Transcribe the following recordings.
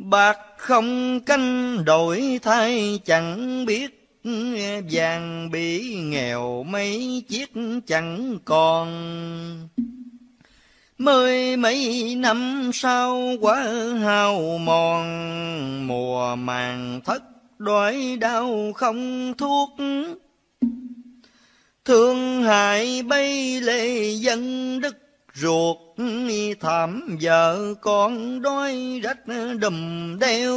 Bạc không canh đổi thay, chẳng biết Vàng bị nghèo mấy chiếc chẳng còn. Mười mấy năm sau quá hao mòn, Mùa màng thất đói đau không thuốc. Thương hại bay lệ dân đức ruột thảm, vợ con đói rách đùm đeo.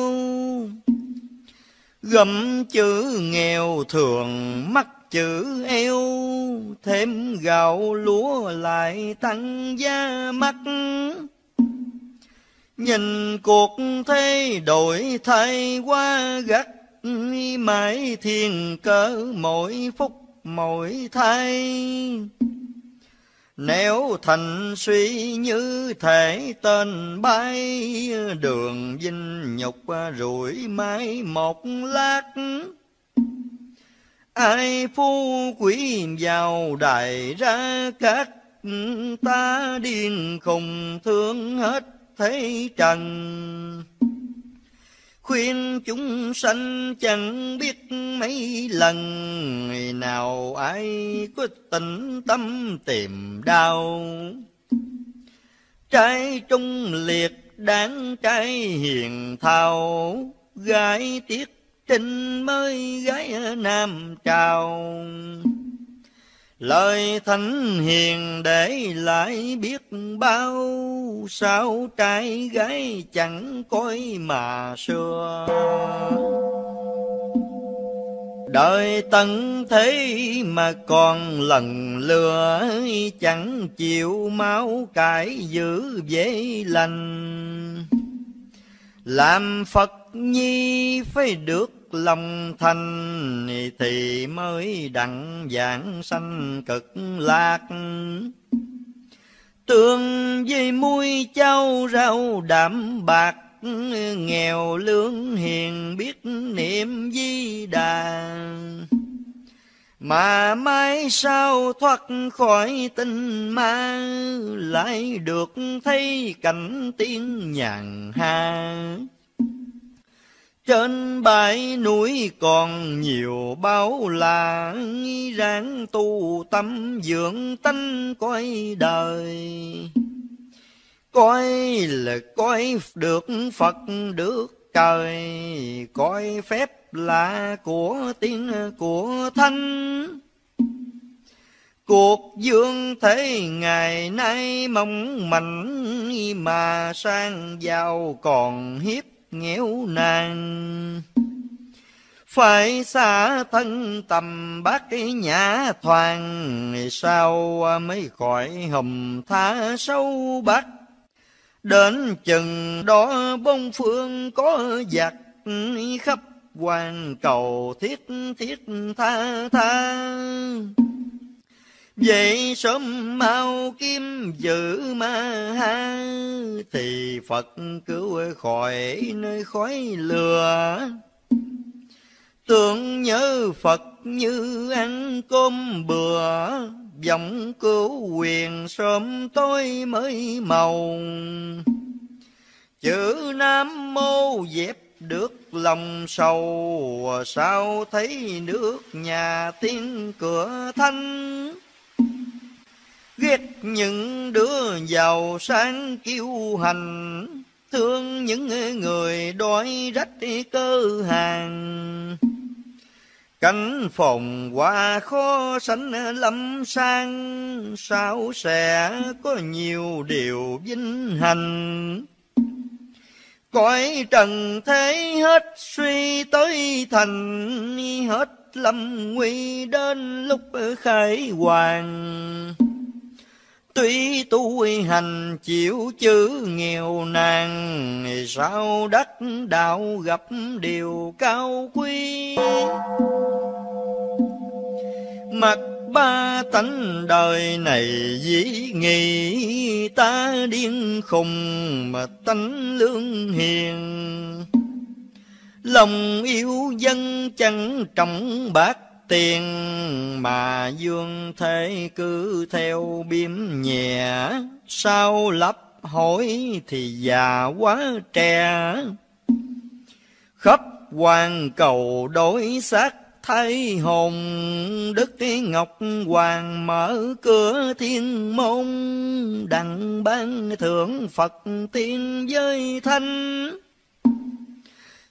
Gầm chữ nghèo thường mắc chữ eo. Thêm gạo lúa lại tăng giá mắc nhìn cuộc thế đổi thay qua gắt, mãi thiên cỡ mỗi phút mỗi thay nếu thành suy như thể tên bay, Đường dinh nhục rủi mãi một lát. Ai phu quý vào đại ra các Ta điên khùng thương hết thế trần khuyên chúng sanh chẳng biết mấy lần nào ai có tình tâm tìm đau. Trai trung liệt đáng trai hiền thao, gái tiếc trinh mới gái nam trào Lời thánh hiền để lại biết bao, Sao trai gái chẳng coi mà xưa Đời tận thế mà còn lần lừa, Chẳng chịu máu cải giữ dễ lành. Làm Phật nhi phải được lòng thanh thì mới đặng giảng sanh cực lạc. Tương với muôi châu rau đạm bạc, nghèo lương hiền biết niệm di đà. Mà mai sau thoát khỏi tình ma, lại được thấy cảnh tiên nhàn ha trên bãi núi còn nhiều bao là ráng tu tâm dưỡng tánh coi đời. Coi là coi được Phật được trời, coi phép là của tiên của thánh. Cuộc dương thế ngày nay mong mạnh mà sang giàu còn hiếp nghèo nàn phải xa thân tầm bác cái nhã thoàng, sao mới khỏi hầm tha sâu bắc đến chừng đó bông phương có giặc, khắp hoàng cầu thiết thiết tha tha. Vậy sớm mau kim giữ ma ha, Thì Phật cứu khỏi nơi khói lừa Tưởng nhớ Phật như ăn cơm bừa Vọng cứu quyền sớm tối mới màu. Chữ Nam Mô dẹp được lòng sầu, Sao thấy nước nhà tiên cửa thanh? Ghét những đứa giàu sáng kiêu hành, thương những người đói rách cơ hàng. Cánh phòng qua khó sánh lâm sang, sao sẽ có nhiều điều vinh hành cõi trần thế hết suy tới thành, hết lâm nguy đến lúc khai hoàng. Tuy tu hành chịu chữ nghèo nàng, Sao đất đạo gặp điều cao quý. Mặt ba tánh đời này dĩ nghị, Ta điên khùng mà tánh lương hiền. Lòng yêu dân chẳng trọng bạc tiền mà dương thế cứ theo biếm nhẹ. Sao lấp hỏi thì già quá trẻ khắp hoàng cầu đối xác thay hồn, đức ngọc hoàng mở cửa thiên môn, đặng ban thượng phật tiên giới thanh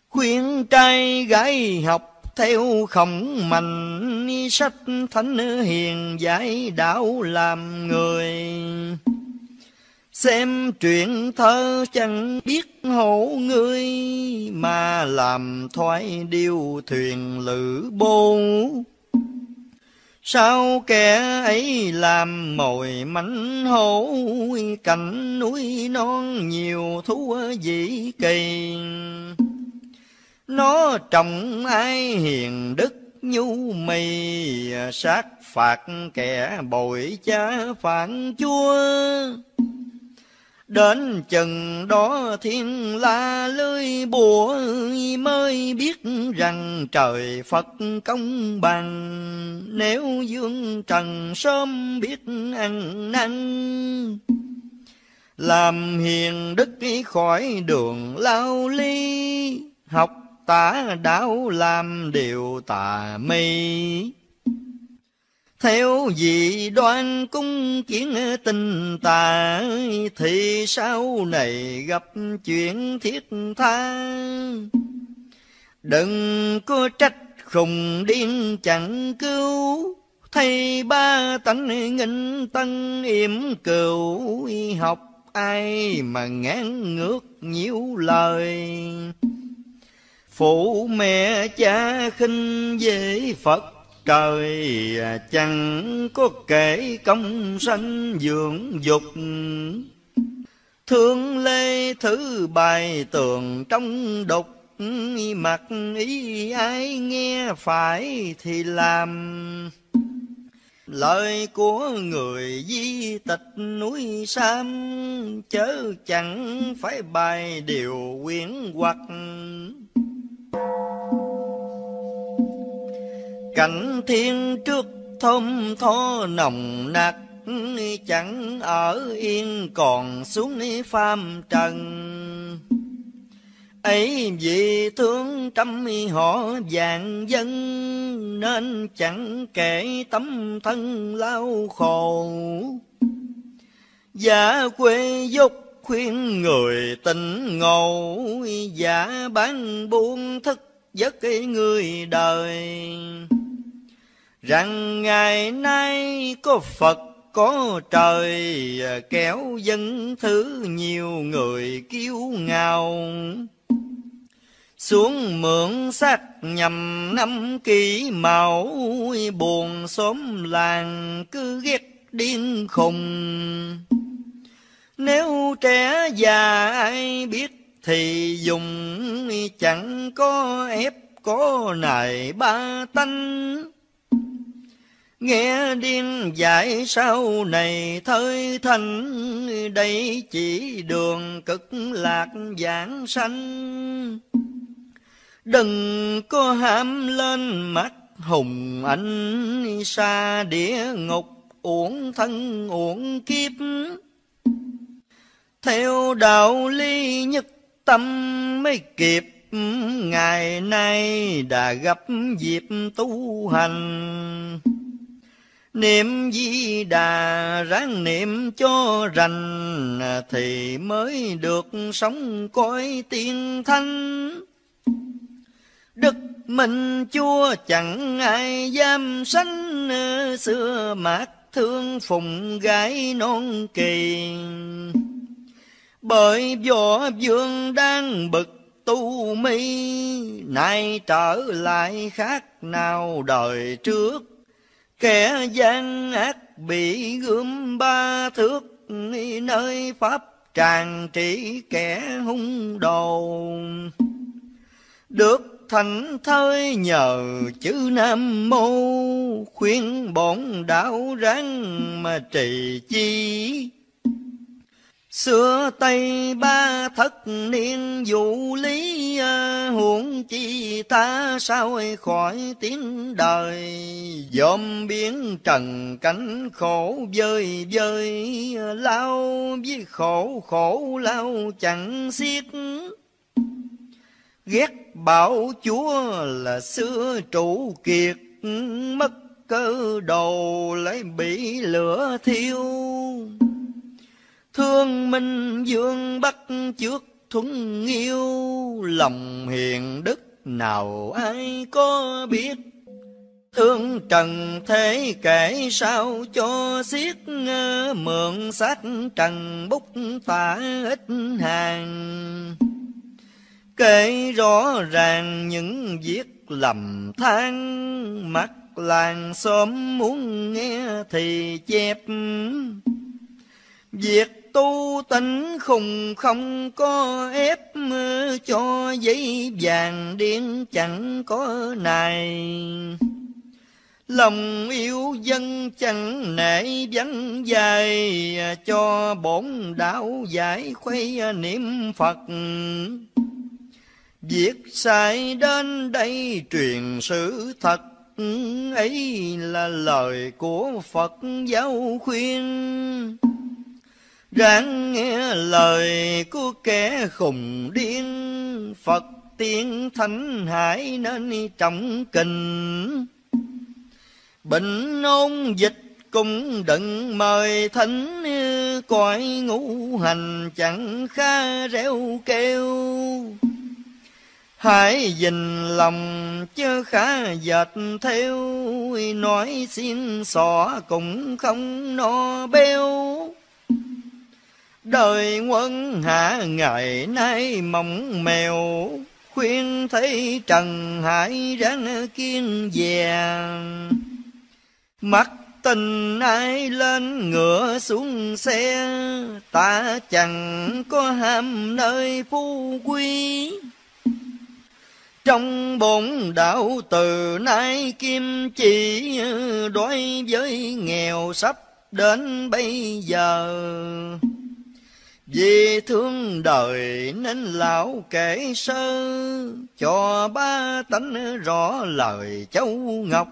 khuyên trai gái học theo khổng mạnh sách thánh hiền giải đạo làm người Xem truyện thơ chẳng biết hổ ngươi, Mà làm thoái điêu thuyền lữ bô. Sao kẻ ấy làm mồi mảnh hổ, Cảnh núi non nhiều thú dĩ kỳ. Nó trồng ai hiền đức nhu mì, Sát phạt kẻ bội cha phản chúa. Đến chừng đó thiên la lưới bùa mới biết rằng trời Phật công bằng. Nếu dương trần sớm biết ăn năn, làm hiền đức khỏi đường lao ly, học tả đạo làm điều tà mi, theo vị đoan cung kiến tình tà thì sau này gặp chuyện thiết tha. Đừng có trách khùng điên chẳng cứu thay ba tánh nghinh tân yểm cừu học ai mà ngán ngược nhiều lời phụ mẹ cha khinh dễ phật, trời chẳng có kể công sanh dưỡng dục. Thương lê thứ bài tường trong đục mặt ý ai nghe phải thì làm. Lời của người di tịch núi sam, chớ chẳng phải bài điều quyển hoặc Cảnh thiên trước thơm tho nồng nặc, Chẳng ở yên còn xuống phàm trần. Ấy vì thương trăm họ vàng dân, Nên chẳng kể tấm thân lao khổ. Giả quê dục khuyên người tình ngộ, Giả bán buôn thức giấc người đời. Rằng ngày nay có Phật, có trời, kéo dân thứ nhiều người kiêu ngạo. Xuống mượn sắc nhằm năm kỳ mạo, buồn xóm làng cứ ghét điên khùng nếu trẻ già ai biết thì dùng chẳng có ép có nài ba tanh Nghe điên dạy sau này thơi thanh, Đây chỉ đường cực lạc giảng sanh. Đừng có ham lên mắt hùng anh, Xa địa ngục uổng thân uổng kiếp. Theo đạo lý nhất tâm mới kịp, Ngày nay đã gặp dịp tu hành. Niệm di đà ráng niệm cho rành Thì mới được sống cõi tiên thanh Đức mình chúa chẳng ai dám sanh Xưa mạc thương phụng gái non kỳ bởi võ vương đang bực tu mi Nay trở lại khác nào đời trước Kẻ gian ác bị gươm ba thước, Nơi Pháp tràn trị kẻ hung đồ. Được thành thơi nhờ chữ Nam Mô, Khuyên bổn đạo ráng mà trì chi. Xưa Tây ba thất niên dụ lý à, Huống chi ta sao khỏi tiếng đời. Dòm biến trần cánh khổ vơi vơi à, Lao với khổ khổ lao chẳng xiết. Ghét bảo chúa là xưa trụ kiệt, mất cơ đồ lấy bị lửa thiêu thương minh dương bắc trước thuấn yêu lòng hiền đức nào ai có biết? Thương trần thế kể sao cho xiết Mượn sách trần bút tả ít hàng. Kể rõ ràng những việc lầm than, Mắt làng xóm muốn nghe thì chép. Việc tu tịnh khùng không có ép Cho giấy vàng điên chẳng có này Lòng yêu dân chẳng nể vắng dài, Cho bổn đạo giải khuây niệm Phật. Việc sai đến đây truyền sự thật, ấy là lời của Phật giáo khuyên. Ráng nghe lời của kẻ khùng điên. Phật tiên thánh hải nên trọng kinh. Bệnh ôn dịch cũng đừng mời thánh, Cõi ngũ hành chẳng khá reo kêu. Hãy dình lòng chớ khá dệt theo Nói xin xỏ cũng không no béo Đời quân hạ, ngày nay mộng mèo, Khuyên thấy trần hải ráng kiên vàng. Mắt tình ai lên ngựa xuống xe, Ta chẳng có ham nơi phú quý. Trong bổn đạo từ nay kim chỉ, đối với nghèo sắp đến bây giờ vì thương đời nên lão kể sơ cho ba tánh rõ lời châu ngọc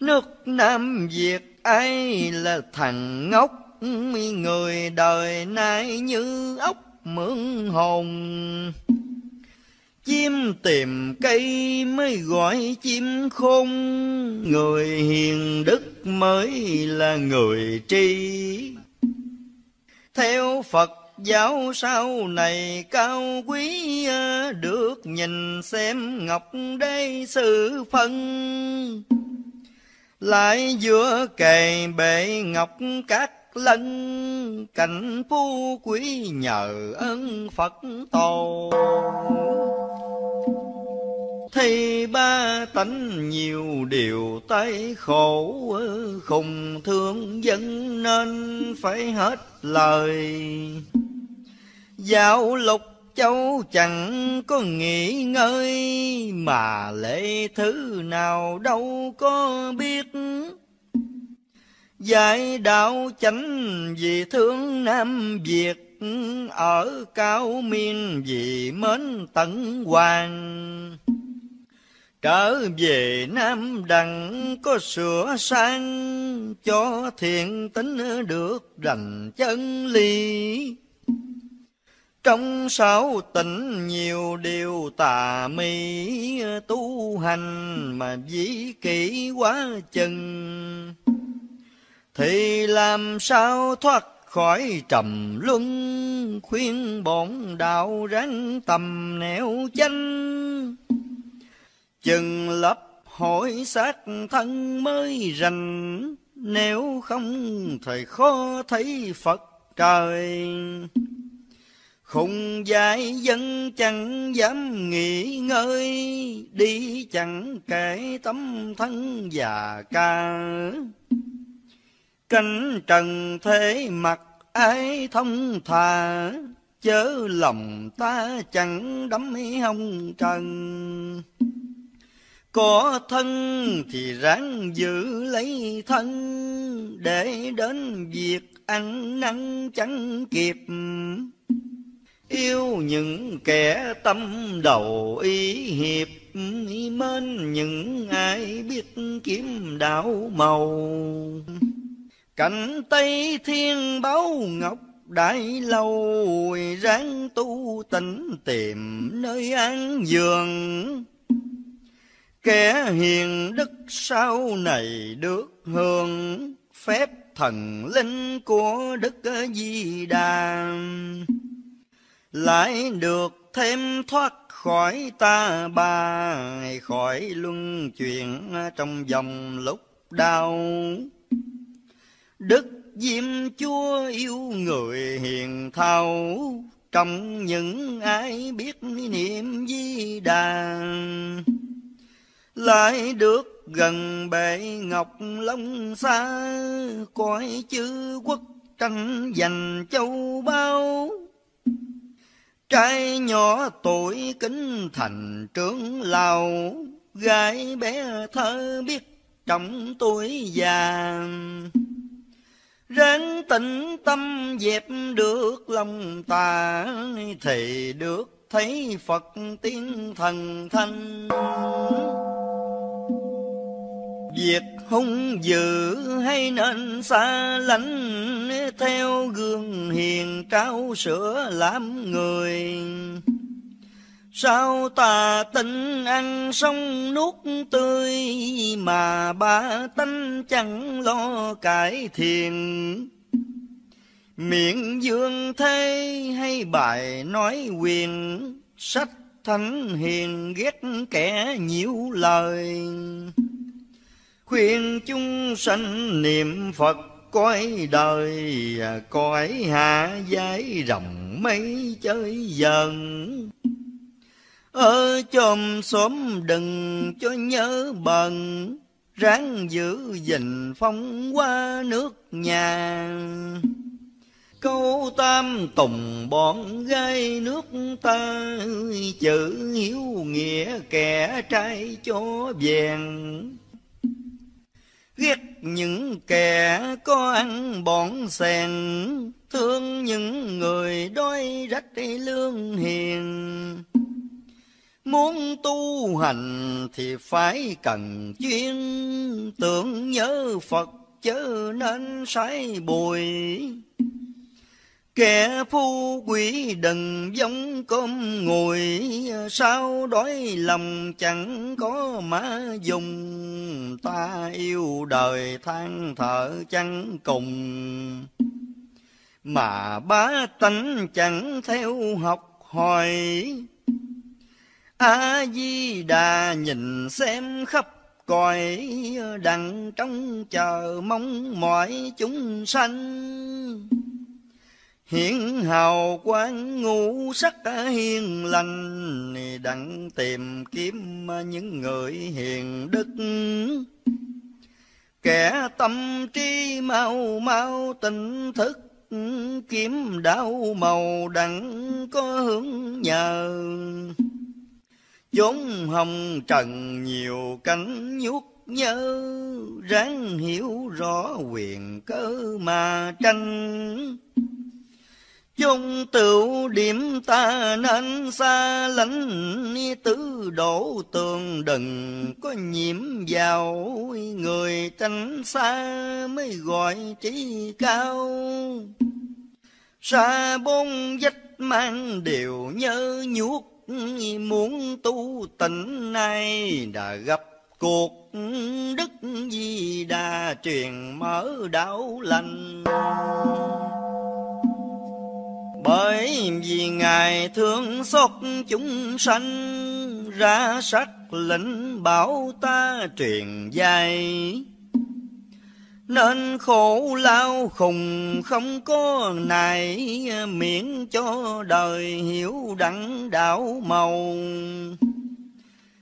nước nam việt ai là thằng ngốc người đời nay như ốc mượn hồn Chim tìm cây mới gọi chim khôn, Người hiền đức mới là người tri. Theo Phật giáo sau này cao quý, à, Được nhìn xem ngọc đế sự phân. Lại giữa kề bệ ngọc các lân, Cảnh phú quý nhờ ơn Phật tổ thấy ba tánh nhiều điều tay khổ, khùng thương dân nên phải hết lời. Giáo lục châu chẳng có nghỉ ngơi, Mà lễ thứ nào đâu có biết. Giải đạo chánh vì thương Nam Việt, Ở cao miên vì mến tận hoàng. Trở về Nam Đằng có sửa sang Cho thiện tính được rành chân ly. Trong sáu tỉnh nhiều điều tà mi, Tu hành mà dĩ kỹ quá chừng Thì làm sao thoát khỏi trầm luân Khuyên bổn đạo ráng tầm nẻo chanh Chừng lấp hỏi xác thân mới rành, Nếu không thời khó thấy Phật trời. Khùng dại dân chẳng dám nghỉ ngơi, Đi chẳng kể tấm thân già ca. Cánh trần thế mặt ai thông thà, Chớ lòng ta chẳng đắm hông trần. Có thân thì ráng giữ lấy thân, Để đến việc ăn năn chẳng kịp. Yêu những kẻ tâm đầu ý hiệp, Mến những ai biết kiếm đạo màu. Cảnh Tây Thiên báo ngọc đại lâu ráng tu tịnh tìm nơi an giường kẻ hiền đức sau này được hưởng phép thần linh của đức di đà lại được thêm thoát khỏi ta bà khỏi luân chuyển trong dòng lúc đau. Đức diêm chúa yêu người hiền thao, trong những ai biết niệm di đà lại được gần bệ ngọc long xa, cõi chư quốc tranh giành châu bao. Trai nhỏ tuổi kính thành trưởng lào, gái bé thơ biết trọng tuổi già. Ráng tĩnh tâm dẹp được lòng tà, thì được thấy phật tiên thần thanh. Việc hung dữ hay nên xa lánh, Theo gương hiền trao sữa làm người. Sao ta tình ăn sông nuốt tươi Mà ba tánh chẳng lo cải thiện? Miệng dương thế hay bài nói quyền, Sách thánh hiền ghét kẻ nhiễu lời. Khuyên chúng sanh niệm phật coi đời coi hạ giái rồng mấy chơi dần. Ở chòm xóm đừng cho nhớ bần, ráng giữ gìn phong qua nước nhà câu tam tùng bọn gai nước ta, chữ hiếu nghĩa kẻ trai cho vàng. Ghét những kẻ có ăn bọn sèn, thương những người đói rách lương hiền. Muốn tu hành thì phải cần chuyên, tưởng nhớ phật chớ nên sai bùi. Kẻ phu quỷ đừng giống cơm ngồi, Sao đói lòng chẳng có má dùng, Ta yêu đời than thở chẳng cùng. Mà bá tánh chẳng theo học hỏi, A-di-đà nhìn xem khắp cõi đặng trong chờ mong mọi chúng sanh Hiển hào quang ngũ sắc hiền lành, Đặng tìm kiếm những người hiền đức. Kẻ tâm trí mau mau tỉnh thức, Kiếm đạo màu đặng có hướng nhờ. Chốn hồng trần nhiều cánh nhuốc nhớ, Ráng hiểu rõ quyền cơ mà tranh chung tựu điểm ta nên xa lánh tứ đổ tường đừng có nhiễm vào. Người tránh xa mới gọi trí cao. Xa bốn vách mang đều nhớ nhuốc, muốn tu tịnh nay đã gặp cuộc đức di đà truyền mở đạo lành bởi vì ngài thương xót chúng sanh, ra sắc lệnh bảo ta truyền dạy. Nên khổ lao khùng không có này miễn cho đời hiểu đẳng đạo màu.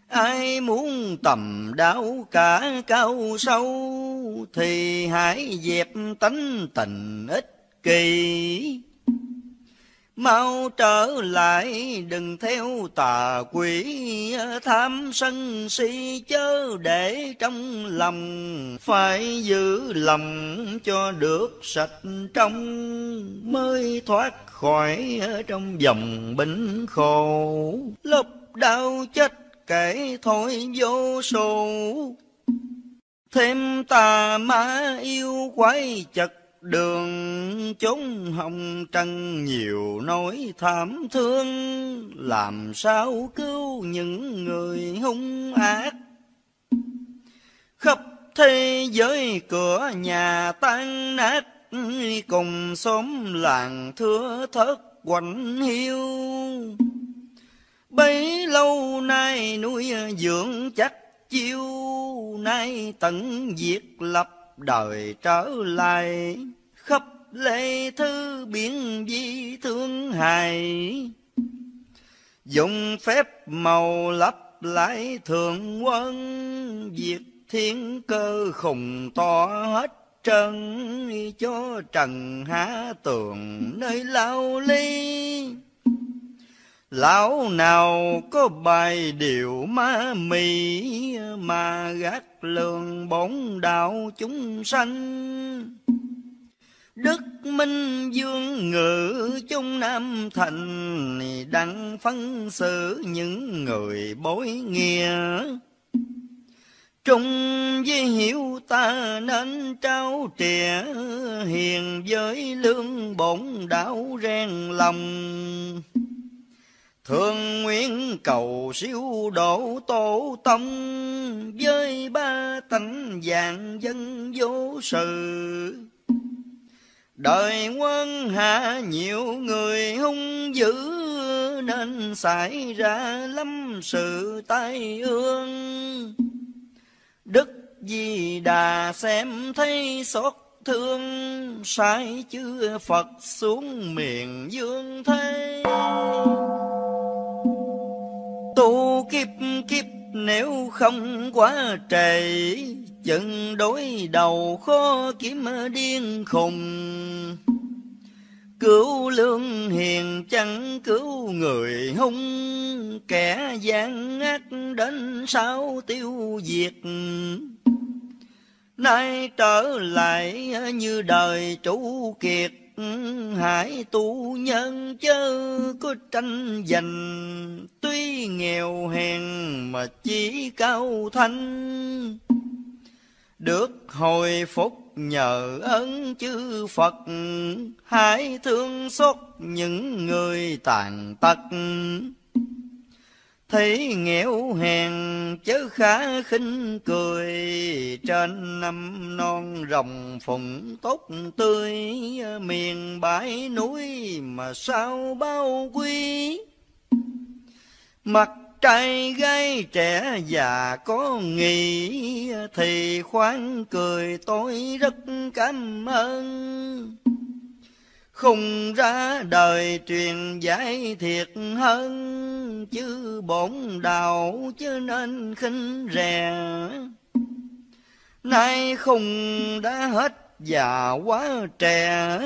Ai muốn tầm đạo cả cao sâu, thì hãy dẹp tánh tình ích kỳ Mau trở lại, đừng theo tà quỷ. Tham sân si chớ để trong lòng, phải giữ lòng cho được sạch trong. Mới thoát khỏi trong dòng bệnh khổ lúc đau chết kể thôi vô số. Thêm tà ma yêu quái chật đường chúng hồng trần nhiều nỗi thảm thương. Làm sao cứu những người hung ác? Khắp thế giới cửa nhà tan nát. Cùng xóm làng thưa thớt quạnh hiu. Bấy lâu nay nuôi dưỡng chắc chiêu. Nay tận diệt lập đời trở lại, khắp lê thư biển di thương hài dùng phép màu lấp lại thường quân, diệt thiên cơ khùng to hết trần, cho trần há tường nơi lao ly. Lão nào có bài điệu ma mì mà gác lường bổn đạo chúng sanh. Đức Minh Dương ngự chung Nam Thành đặng phân xử những người bối nghĩa. Trung với hiểu ta nên trao trẻ, hiền với lương bổn đạo rèn lòng. Thương nguyện cầu siêu độ tổ tông, với ba tánh dạng dân vô sự. Đời quân hạ nhiều người hung dữ, nên xảy ra lắm sự tai ương. Đức Di Đà xem thấy xót thương sai chư Phật xuống miền dương thế. Tu kiếp kiếp nếu không quá trễ chừng đối đầu khó kiếm điên khùng. Cứu lương hiền chẳng cứu người hung, kẻ gian ác đến sao tiêu diệt nay trở lại như đời chủ kiệt Hải tu nhân chớ có tranh giành. Tuy nghèo hèn mà chỉ cao thanh, Được hồi phúc nhờ ơn chư Phật. Hãy thương xót những người tàn tật. Thấy nghèo hèn chớ khá khinh cười, Trên năm non rồng phụng tốt tươi, Miền bãi núi mà sao bao quý. Mặt trai gái trẻ già có nghĩ, Thì khoan cười tôi rất cảm ơn. Không ra đời truyền giải thiệt hơn, Chứ bổn đạo chứ nên khinh rè. Nay khùng đã hết già quá trẻ,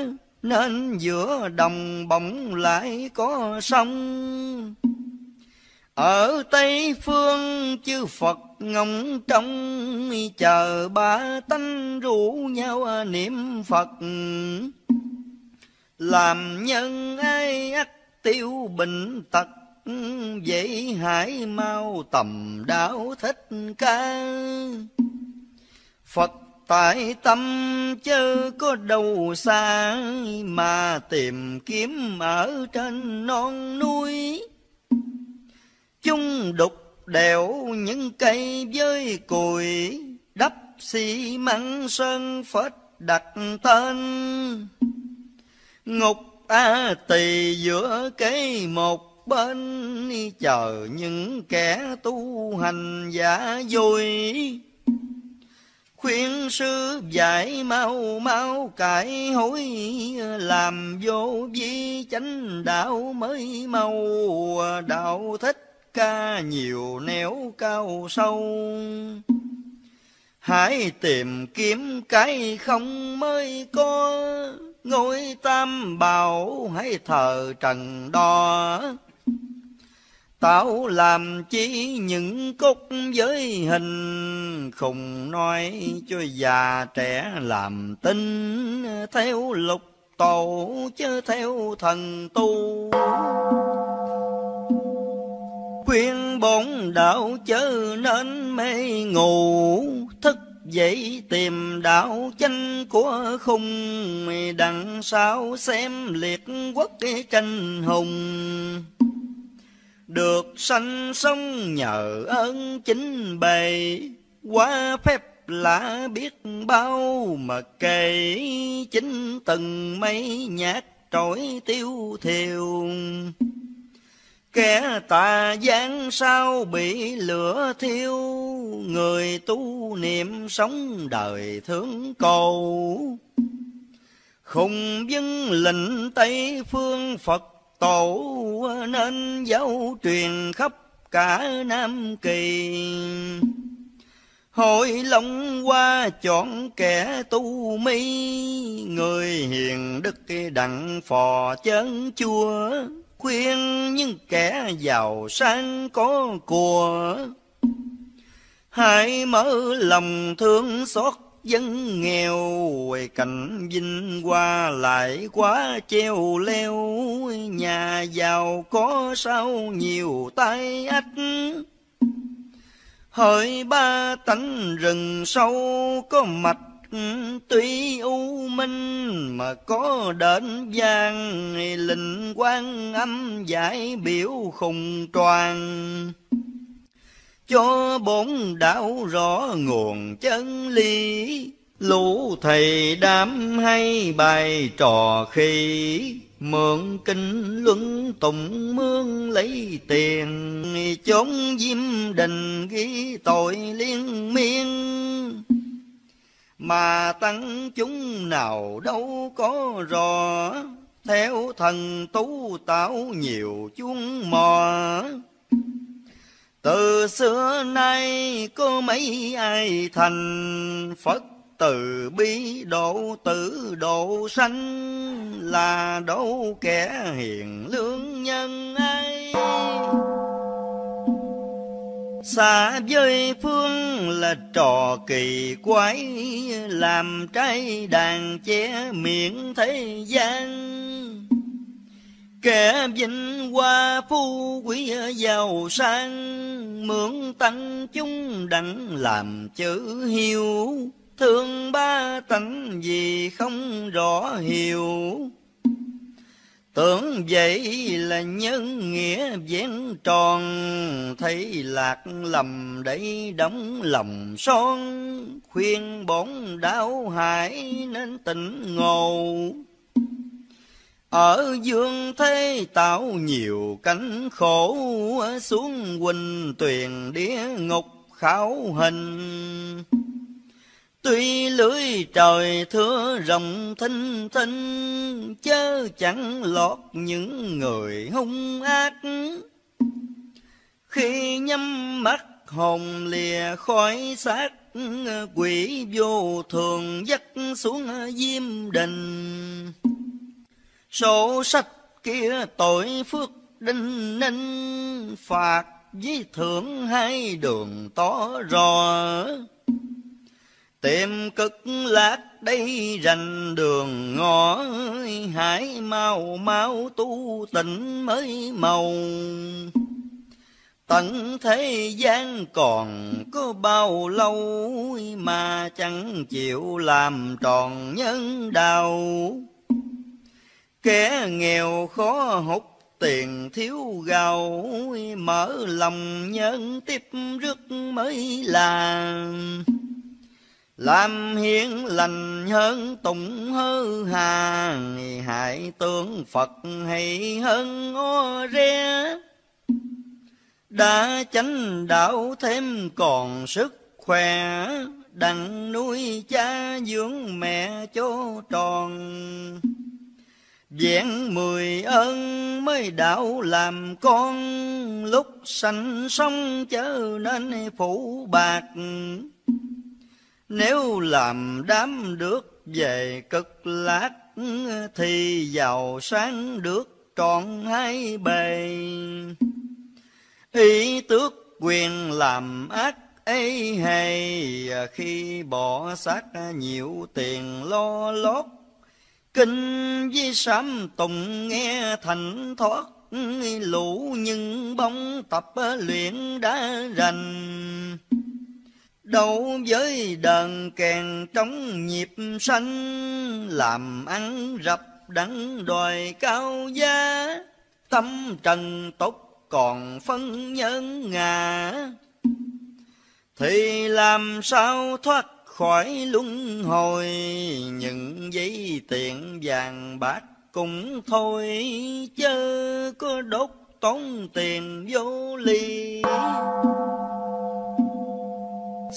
Nên giữa đồng bỗng lại có sông. Ở Tây Phương chư Phật ngóng trong, Chờ ba tánh rủ nhau niệm Phật làm nhân ai ắt tiêu bệnh tật Vậy hãy mau tầm đạo thích ca. Phật tại tâm chớ có đâu xa, Mà tìm kiếm ở trên non núi. Chung đục đèo những cây với cùi, Đắp xi măng sơn phết đặt tên. Ngục A tỳ giữa cái một bên, chờ những kẻ tu hành giả dối khuyên sư dạy mau mau cải hối, làm vô vi chánh đạo mới mau. Đạo thích ca nhiều nẻo cao sâu. Hãy tìm kiếm cái không mới có ngôi tam bảo hãy thờ trần đo Tạo làm chi những cúc giới hình, Khùng nói cho già trẻ làm tin. Theo lục tổ chứ theo thần tu. Khuyên bổn đạo chớ nên mê ngủ, Thức dễ tìm đạo chân của khung. Đằng sau xem liệt quốc tranh hùng. Được sanh sống nhờ ơn chính bày quá phép lạ biết bao mà kể. Chính từng mấy nhát trỗi tiêu thiều Kẻ tà gian sao bị lửa thiêu, Người tu niệm sống đời thương cầu. Khùng dân lệnh Tây phương Phật tổ, Nên giáo truyền khắp cả Nam Kỳ. Hội long qua chọn kẻ tu mi, Người hiền đức đặng phò chân chua khuyên những kẻ giàu sang có của. Hãy mở lòng thương xót dân nghèo cảnh vinh qua lại quá treo leo. Nhà giàu có sao nhiều tay ách. Hỡi ba tánh rừng sâu có mạch tuy u minh mà có đến vang linh quan âm giải biểu khùng toàn. Cho bốn đạo rõ nguồn chân lý, lũ thầy đám hay bài trò khi mượn kinh luân tụng mương lấy tiền, chốn diêm đình ghi tội liên miên mà tăng chúng nào đâu có rò. Theo thần tú tạo nhiều chuông mò. Từ xưa nay có mấy ai thành phật từ bi độ tử độ sanh, là đâu kẻ hiền lương nhân ai Xa với phương là trò kỳ quái, Làm trái đàn che miệng thế gian. Kẻ vinh hoa phu quý giàu sang, Mượn tăng chúng đặng làm chữ hiếu, Thương ba tánh gì không rõ hiểu. Tưởng vậy là nhân nghĩa vén tròn, Thấy lạc lầm để đóng lòng son, Khuyên bổn đạo hải nên tỉnh ngộ. Ở dương thế tạo nhiều cánh khổ, Xuống huynh tuyền địa ngục khảo hình. Tuy lưới trời thưa rộng thinh thinh, Chớ chẳng lọt những người hung ác. Khi nhắm mắt hồn lìa khỏi xác, Quỷ vô thường dắt xuống diêm đình. Sổ sách kia tội phước đinh ninh, Phạt với thưởng hai đường tỏ rõ. Tìm cực lạc đây rành đường ngõ, Hãy mau mau tu tịnh mới màu. Tận thế gian còn có bao lâu, Mà chẳng chịu làm tròn nhân đạo. Kẻ nghèo khó hút tiền thiếu gạo, Mở lòng nhân tiếp rước mới là làm hiền lành hơn tụng hư hà hại tướng phật hay hơn o re đã chánh đạo thêm còn sức khỏe đặng nuôi cha dưỡng mẹ cho tròn Vẹn mười ơn mới đạo làm con, Lúc sanh sống chớ nên phủ bạc. Nếu làm đám được về cực lát Thì giàu sáng được trọn hai bề. Ý tước quyền làm ác ấy hay, Khi bỏ xác nhiều tiền lo lót, Kinh với sám tùng nghe thành thoát, Lũ nhưng bóng tập luyện đã rành đấu với đờn kèn trong nhịp xanh làm ăn rập đắng đòi cao giá. Tâm trần tốt còn phân nhân ngà. Thì làm sao thoát khỏi luân hồi? Những giấy tiền vàng bạc cũng thôi, chớ có đốt tốn tiền vô lý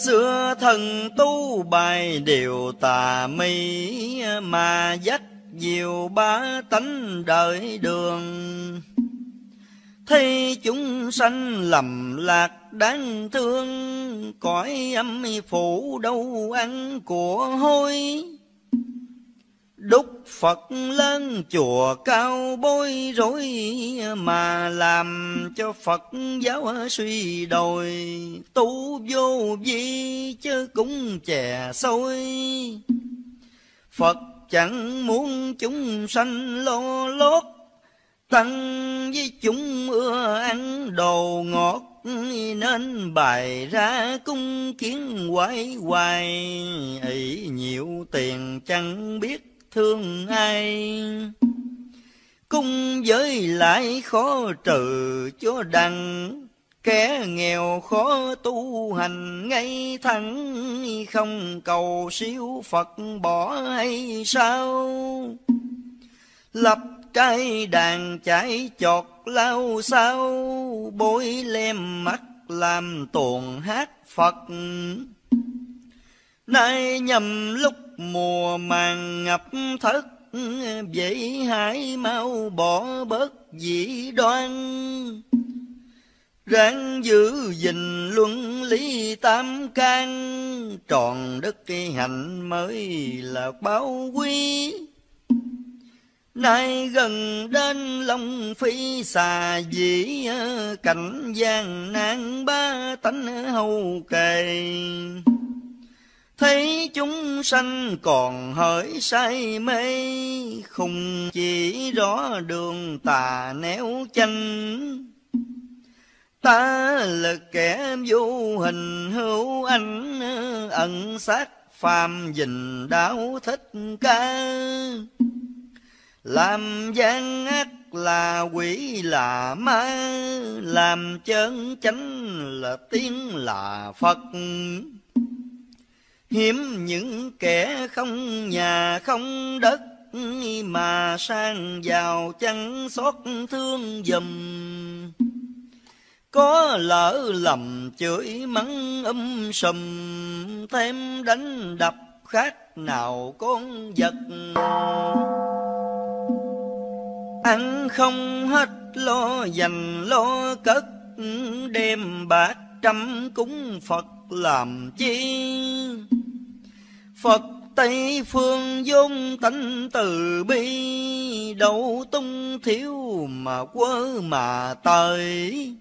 xưa thần tu bài điều tà mi mà dắt nhiều ba tánh đời đường Thấy chúng sanh lầm lạc đáng thương, Cõi âm phủ đâu ăn của hôi. Đúc Phật lớn chùa cao bối rối, Mà làm cho Phật giáo suy đồi, Tu vô vi chứ cũng chè xôi. Phật chẳng muốn chúng sanh lo lót, Tăng với chúng ưa ăn đồ ngọt Nên bày ra cung kiến hoài hoài ấy nhiều tiền chẳng biết thương ai Cung với lại khó trừ cho đặng Kẻ nghèo khó tu hành ngay thẳng Không cầu siêu Phật bỏ hay sao Lập Trái đàn chạy chọt lao sao, Bối lem mắt làm tuồng hát Phật. Nay nhầm lúc mùa màng ngập thất, Vậy hãy mau bỏ bớt dĩ đoan. Ráng giữ gìn luân lý tam can, Tròn đất hạnh mới là báo quý. Nay gần đến Long Phi xà dĩ Cảnh gian nan ba tánh hầu kề Thấy chúng sanh còn hỡi say mê khùng chỉ rõ đường tà néo chanh Ta là kẻ vô hình hữu anh, Ẩn sát phàm dình đáo thích ca. Làm gian ác là quỷ là ma, làm chân chánh là tiên là phật hiếm những kẻ không nhà, không đất mà sang giàu chẳng xót thương dùm có lỡ lầm chửi mắng um sùm, thêm đánh đập khác nào con vật. Ăn không hết lo dành lo cất, đêm bạc trăm cúng Phật làm chi? Phật Tây phương dung tánh từ bi Đâu tung thiếu mà quơ mà tới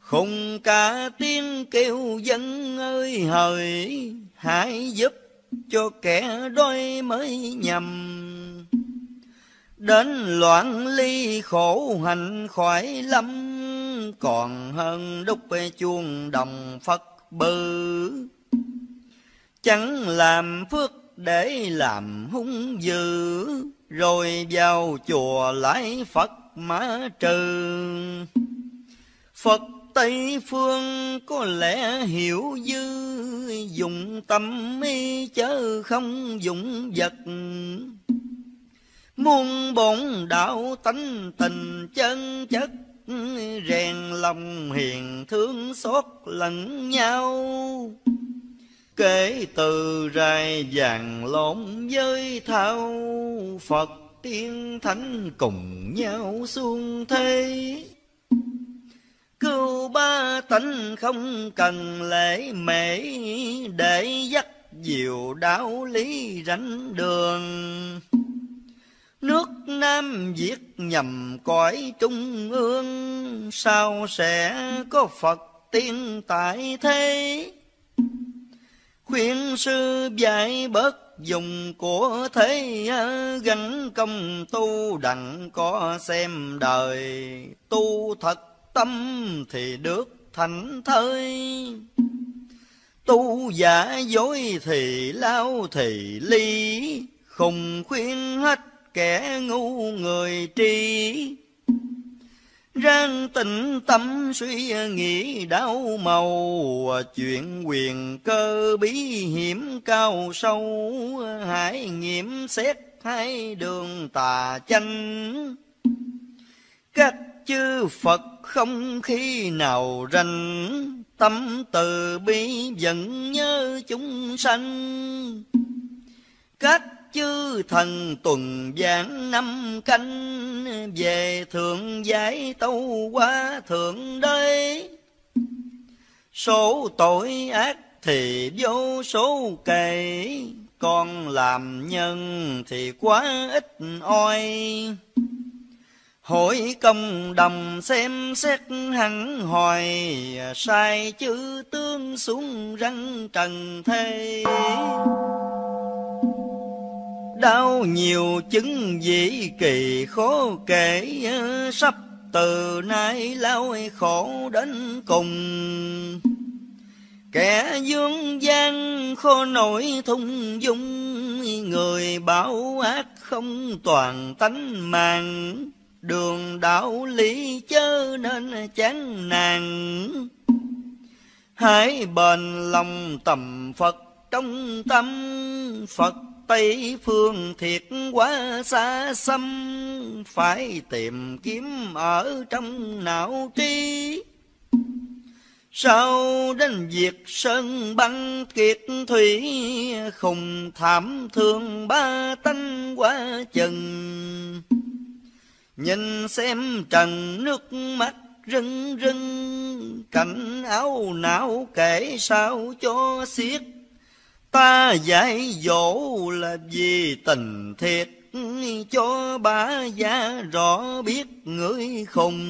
Khùng cả tiếng kêu dân ơi hời Hãy giúp cho kẻ đôi mới nhầm. Đến loạn ly khổ hạnh khỏi lắm, Còn hơn đúc chuông đồng Phật bự, Chẳng làm phước để làm hung dữ, Rồi vào chùa lại Phật mã trừ. Phật Tây Phương có lẽ hiểu dư, Dùng tâm mi chớ không dùng vật Muôn bổn đạo tánh tình chân chất, Rèn lòng hiền thương xót lẫn nhau. Kể từ rai vàng lộn với thao, Phật tiên thánh cùng nhau xuân thế. Cứu ba tánh không cần lễ mễ, Để dắt diệu đạo lý rảnh đường. Nước Nam Việt nhầm cõi trung ương, Sao sẽ có Phật tiên tại thế? Khuyên sư dạy bớt dùng của thế, Gắn công tu đặng có xem đời, Tu thật tâm thì được thành thơi. Tu giả dối thì lao thì ly, Khùng khuyên hết kẻ ngu người tri. Rang tịnh tâm suy nghĩ đau màu, Chuyện quyền cơ bí hiểm cao sâu, Hãy nghiệm xét hai đường tà chanh. Các chư Phật không khi nào rành, Tâm từ bi vẫn nhớ chúng sanh. Các chư thần tuần giảng năm canh, Về thượng giải tâu qua thượng đế. Số tội ác thì vô số kể, Con làm nhân thì quá ít oi. Hội công đồng xem xét hẳn hoài, Sai chữ tương xuống răng trần thế. Đau nhiều chứng dĩ kỳ khó kể, ờ, Sắp từ nay lao khổ đến cùng. Kẻ dương gian khó nổi thung dung, Người bảo ác không toàn tánh màng, Đường đạo lý chớ nên chán nàng. Hãy bền lòng tầm Phật trong tâm, Phật Tây phương thiệt quá xa xăm, Phải tìm kiếm ở trong não trí. Sau đến việc sơn băng kiệt thủy, Khùng thảm thương ba tánh quá chừng. Nhìn xem trần nước mắt rưng rưng, Cảnh áo não kể sao cho xiết. Ta dạy dỗ là vì tình thiệt, Cho ba gia rõ biết người khùng.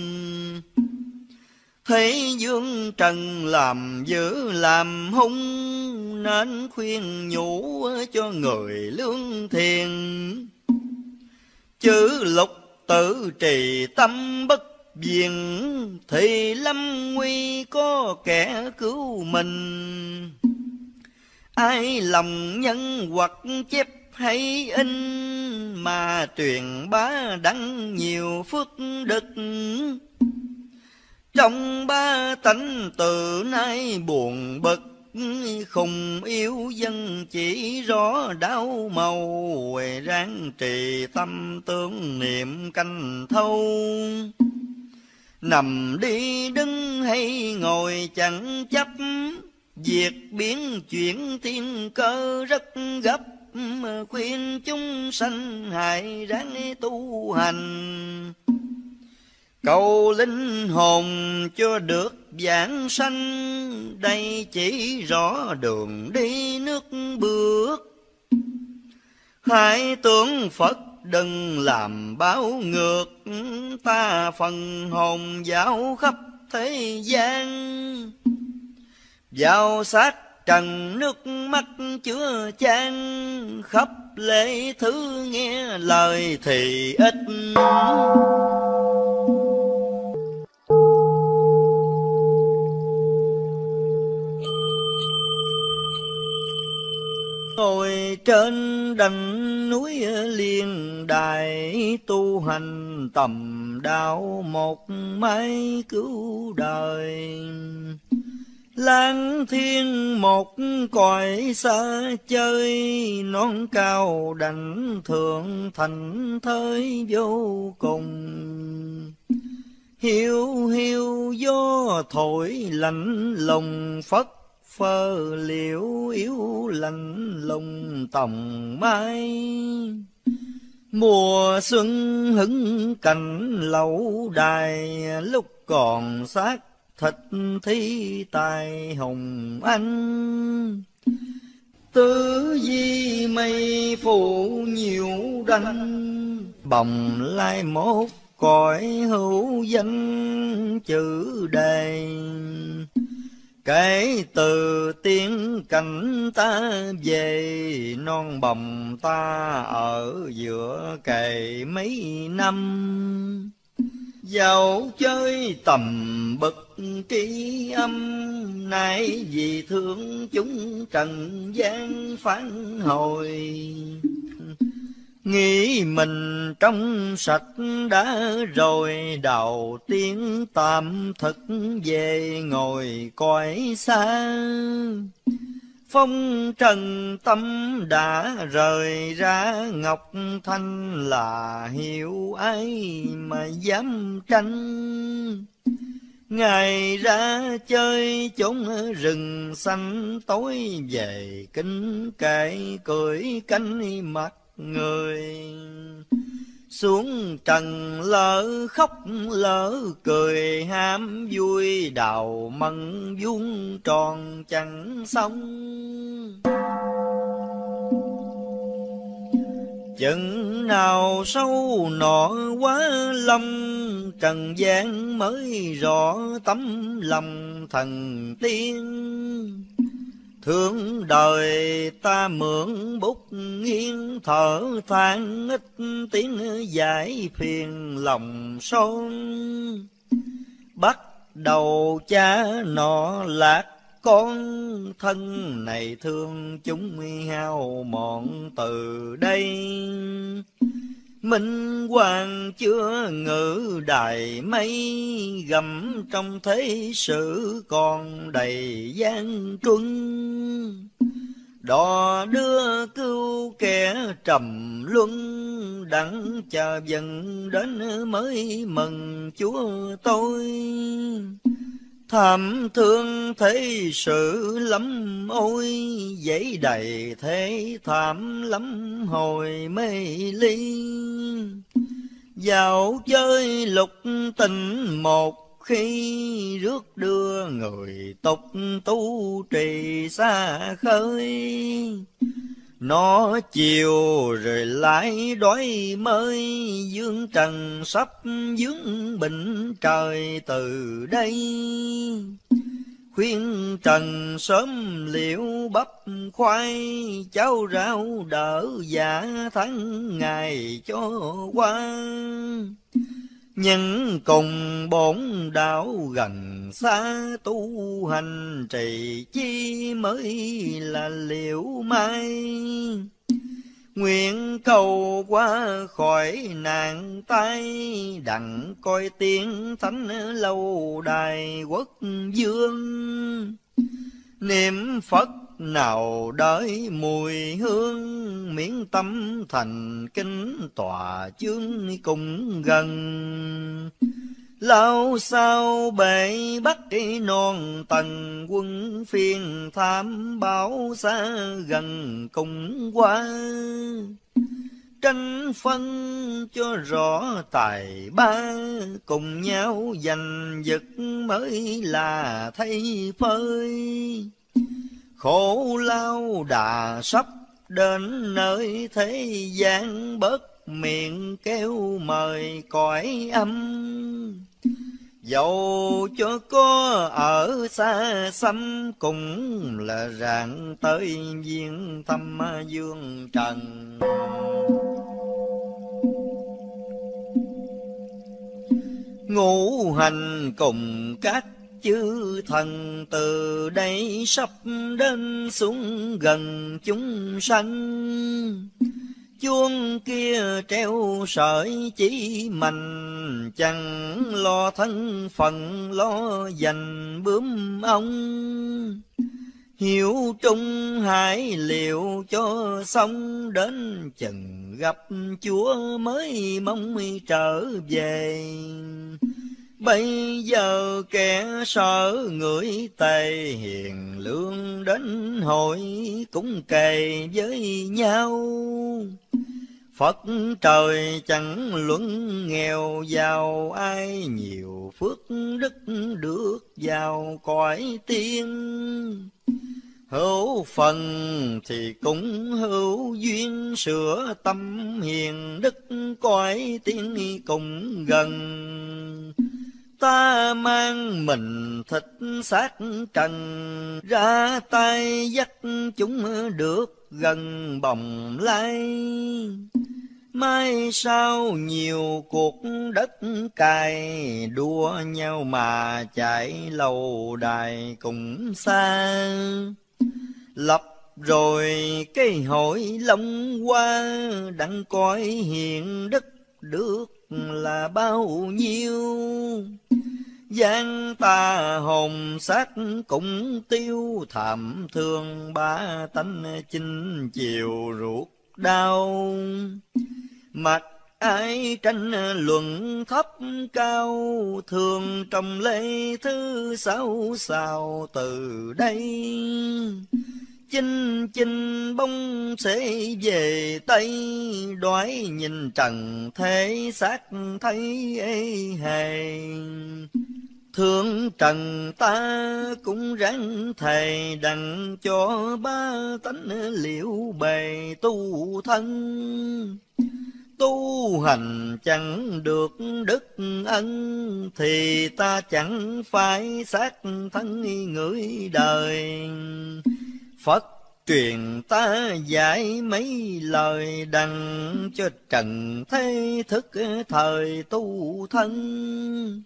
Thế dương trần làm dữ làm hung, Nên khuyên nhủ cho người lương thiền. Chữ lục tự trì tâm bất biện, Thì lâm nguy có kẻ cứu mình. Ai lòng nhân hoặc chép hay in, Mà truyền bá đăng nhiều phước đức. Trong ba tánh từ nay buồn bực, khùng yêu dân chỉ rõ đau màu, Ráng trì tâm tương niệm canh thâu. Nằm đi đứng hay ngồi chẳng chấp, Việc biến chuyển thiên cơ rất gấp, Khuyên chúng sanh hãy ráng tu hành. Cầu linh hồn cho được giảng sanh, Đây chỉ rõ đường đi nước bước. Hãy tưởng Phật đừng làm báo ngược, Ta phần hồn giáo khắp thế gian giao sát trần nước mắt chứa chan, Khắp lễ thứ nghe lời thì ít. Ngồi trên đỉnh núi liên đài tu hành tầm đạo một mái cứu đời lang thiên một cõi xa chơi, non cao đảnh thượng thành thới vô cùng. Hiu hiu gió thổi lạnh lùng phất phơ liễu yếu lạnh lùng tòng mai. Mùa xuân hứng cảnh lẩu đài, lúc còn xác thịt thi tài hùng anh. Tứ di mây phủ nhiều đanh, bồng lai mốt cõi hữu danh chữ đề. Kể từ tiếng cảnh ta về, non bồng ta ở giữa cày mấy năm. Dẫu chơi tầm bậc tri âm, Nay vì thương chúng trần gian phán hồi. Nghĩ mình trong sạch đã rồi đầu tiên tạm thực về ngồi cõi xa. Phong trần tâm đã rời ra, Ngọc Thanh là hiểu ai mà dám tranh. Ngày ra chơi chốn rừng xanh, tối về kính kệ cười cánh mặt người xuống trần lỡ khóc, lỡ cười ham vui, đào mận vuông tròn chẳng xong. Chừng nào sâu nọ quá lâm, trần gian mới rõ tấm lòng thần tiên. Thương đời ta mượn bút nghiêng, thở than ít tiếng giải phiền lòng son. Bắt đầu cha nọ lạc con, thân này thương chúng hao mòn từ đây. Minh hoàng chưa ngự đài mây, gầm trong thế sự còn đầy gian truân. Đò đưa cứu kẻ trầm luân, Đặng chờ dần đến mới mừng chúa tôi. Thảm thương thế sự lắm ôi, Dãy đầy thế thảm lắm hồi mê ly. Dạo chơi lục tình một khi rước đưa người tục tu trì xa khơi. Nó chiều rồi lại đói mới, Dương trần sắp dướng bệnh trời từ đây. Khuyên trần sớm liệu bắp khoai Cháo rau đỡ giả tháng ngày cho qua nhưng cùng bổn đạo gần xa tu hành trì chi mới là liệu mai. Nguyện cầu qua khỏi nạn tai, đặng coi tiếng thánh lâu đài quốc dương. Niệm Phật nào đợi mùi hương, miễn tâm thành kinh tòa chương cùng gần. Lao sao bể bắt non tầng quân phiên tham báo xa gần cùng qua. Tranh phân cho rõ tài ba, cùng nhau giành giật mới là thay phơi. Khổ lao đà sắp đến nơi thế gian bớt miệng kêu mời cõi âm. dầu cho có ở xa xăm cũng là rạng tới viên thăm dương trần. Ngũ hành cùng các chư thần từ đây sắp đến xuống gần chúng sanh. Chuông kia treo sợi chỉ mình chẳng lo thân phận, lo dành bướm ông. Hiểu trung hải liệu cho xong, đến chừng gặp chúa mới mong trở về. Bây giờ kẻ sợ người tề hiền, lương đến hội cũng kề với nhau. Phật trời chẳng luận nghèo, giàu ai nhiều phước đức được vào cõi tiên. Hữu phần thì cũng hữu duyên, sửa tâm hiền đức cõi tiên cùng gần ta mang mình thịt xác trần ra tay dắt chúng được gần bồng lai Mai sau nhiều cuộc đất cày đua nhau mà chạy lâu đài cùng xa. Lập rồi cái hội long qua đặng coi hiện đất được là bao nhiêu. Giang ta hồn xác cũng tiêu thảm thương ba tánh chinh chiều ruột đau. Mặt ai tranh luận thấp cao, thường trong lễ thứ sáu sao từ đây. Chinh chinh bông sẽ về Tây, đoái nhìn trần thế xác thấy ê hề. Thương trần ta cũng ráng thầy đặng cho ba tánh liệu bề tu thân. Tu hành chẳng được đức ân, Thì ta chẳng phải xác thân người đời. Phật truyền ta dạy mấy lời đặng cho trần thế thức thời tu thân.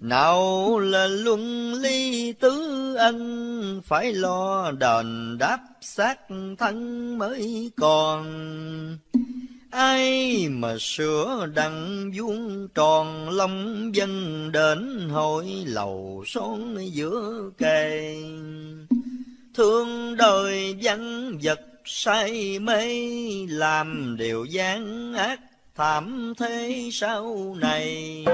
Nào là luân ly tứ ân, phải lo đền đáp xác thân mới còn. Ai mà sửa đặng vuông tròn lòng dân đến hội lầu son giữa kề. Thương đời dân vật say mê, làm điều gian ác thảm thế sau này.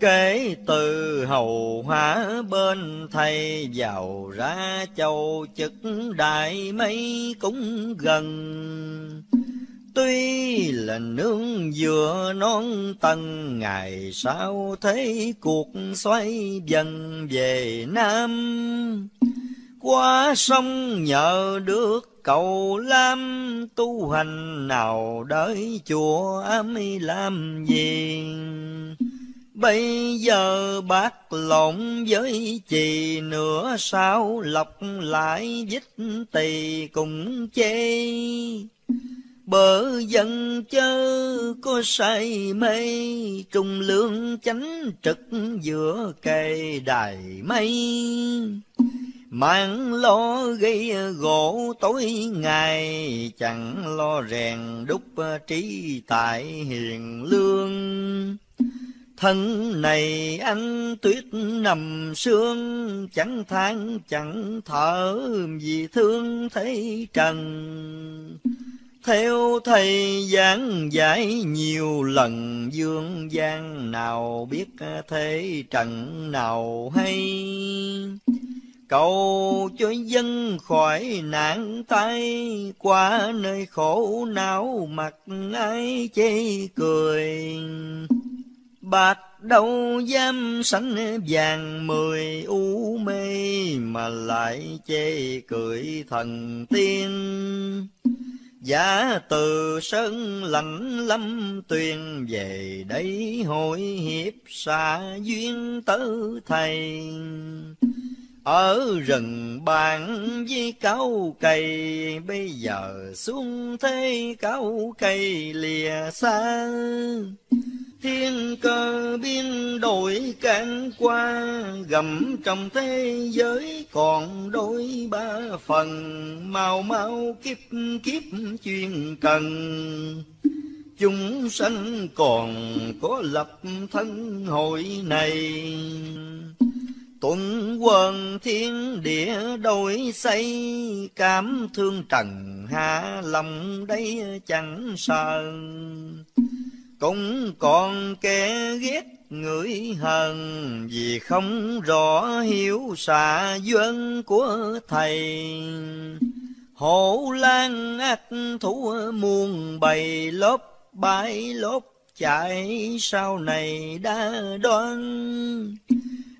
Kể từ hầu hóa bên thầy vào ra châu chức đại mấy cũng gần. Tuy là nương vừa non tân ngày sau thấy cuộc xoay dần về Nam. Qua sông nhờ được cầu lam, tu hành nào đợi chùa mới làm gì. Bây giờ bác lộn với chì nữa sao lọc lại dích tỳ cùng chê. Bờ dân chớ có say mê, trung lương chánh trực giữa cây đài mây. Mạng lo gây gỗ tối ngày, chẳng lo rèn đúc trí tại hiền lương. Thân này anh tuyết nằm sương, chẳng than chẳng thở vì thương thấy trần. Theo thầy giảng giải nhiều lần dương gian nào biết thế trần nào hay. Cầu cho dân khỏi nạn tay, qua nơi khổ não mặt ai chê cười. Bạc đâu dám sánh vàng mười u mê, mà lại chê cười thần tiên. Giả từ sơn lạnh lâm tuyền về đây hội hiệp xa duyên tớ thầy. Ở rừng bàn với cao cây, bây giờ xuống thế cao cây lìa xa. Thiên cơ biên đổi cạn qua, gầm trong thế giới còn đôi ba phần, mau mau kiếp kiếp chuyên cần. Chúng sanh còn có lập thân hội này, Tuần quần thiên địa đổi xây, Cảm thương trần hạ lòng đây chẳng sợ. Cũng còn kẻ ghét người hờn, Vì không rõ hiểu xạ duyên của thầy. Hổ lan ác thủ muôn bầy lốp bãi lốp chạy sau này đã đoan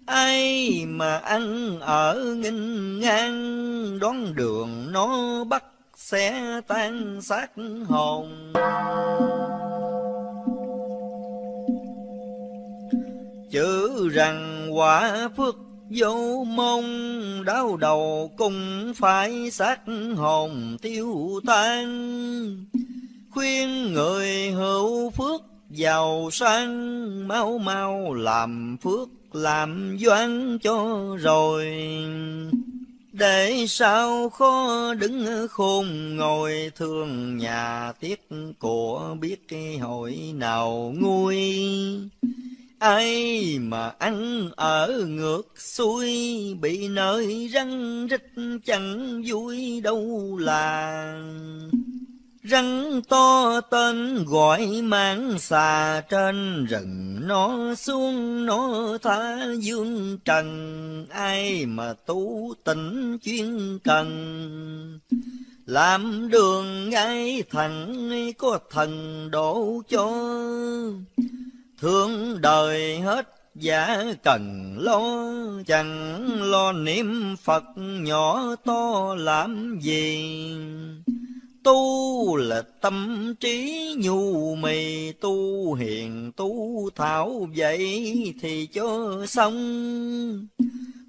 ai mà ăn ở nghinh ngang đón đường nó bắt sẽ tan xác hồn chữ rằng quả phước Vô mông đau đầu cũng phải xác hồn tiêu tan. Khuyên người hữu phước giàu sang, Mau mau làm phước làm doan cho rồi. Để sao khó đứng khôn ngồi, thương nhà tiếc của biết hội nào nguôi. Ai mà ăn ở ngược xuôi, Bị nơi răng rít chẳng vui đâu là. Răng to tên gọi mang xà trên rừng, Nó xuống nó tha dương trần. Ai mà tu tỉnh chuyên cần, Làm đường ngay thẳng, có thần độ cho. Thương đời hết giả cần lo, Chẳng lo niệm Phật nhỏ to làm gì? Tu là tâm trí nhu mì, Tu hiền, tu thảo vậy thì cho xong.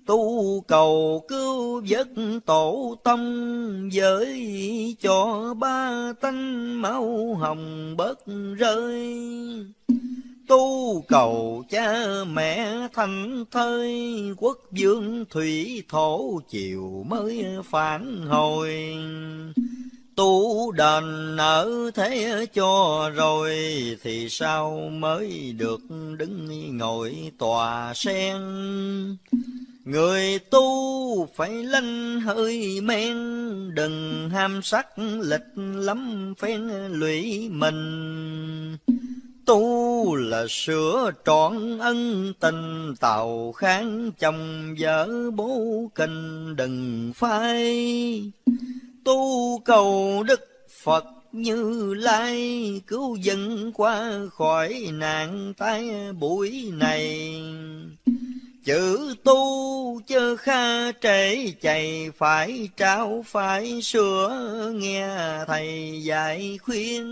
Tu cầu cứu vớt tổ tông giới cho ba tánh máu hồng bớt rơi tu cầu cha mẹ thanh thơi, quốc vương thủy thổ chiều mới phản hồi. Tu đền nợ thế cho rồi thì sao mới được đứng ngồi tòa sen? Người tu phải lanh hơi men, Đừng ham sắc lịch lắm phen lụy mình. Tu là sửa trọn ân tình, tàu kháng chồng vợ bố kinh đừng phai. Tu cầu Đức Phật như lai, cứu dân qua khỏi nạn tai buổi này. Chữ tu chớ kha trễ, chạy phải trao phải sửa, nghe thầy dạy khuyên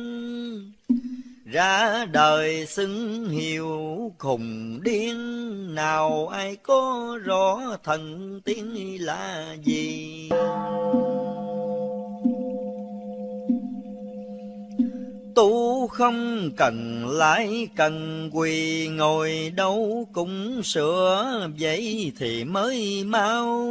ra đời xứng hiệu khùng điên, nào ai có rõ thần tiên là gì? Tu không cần lại cần quỳ, ngồi đâu cũng sửa vậy thì mới mau.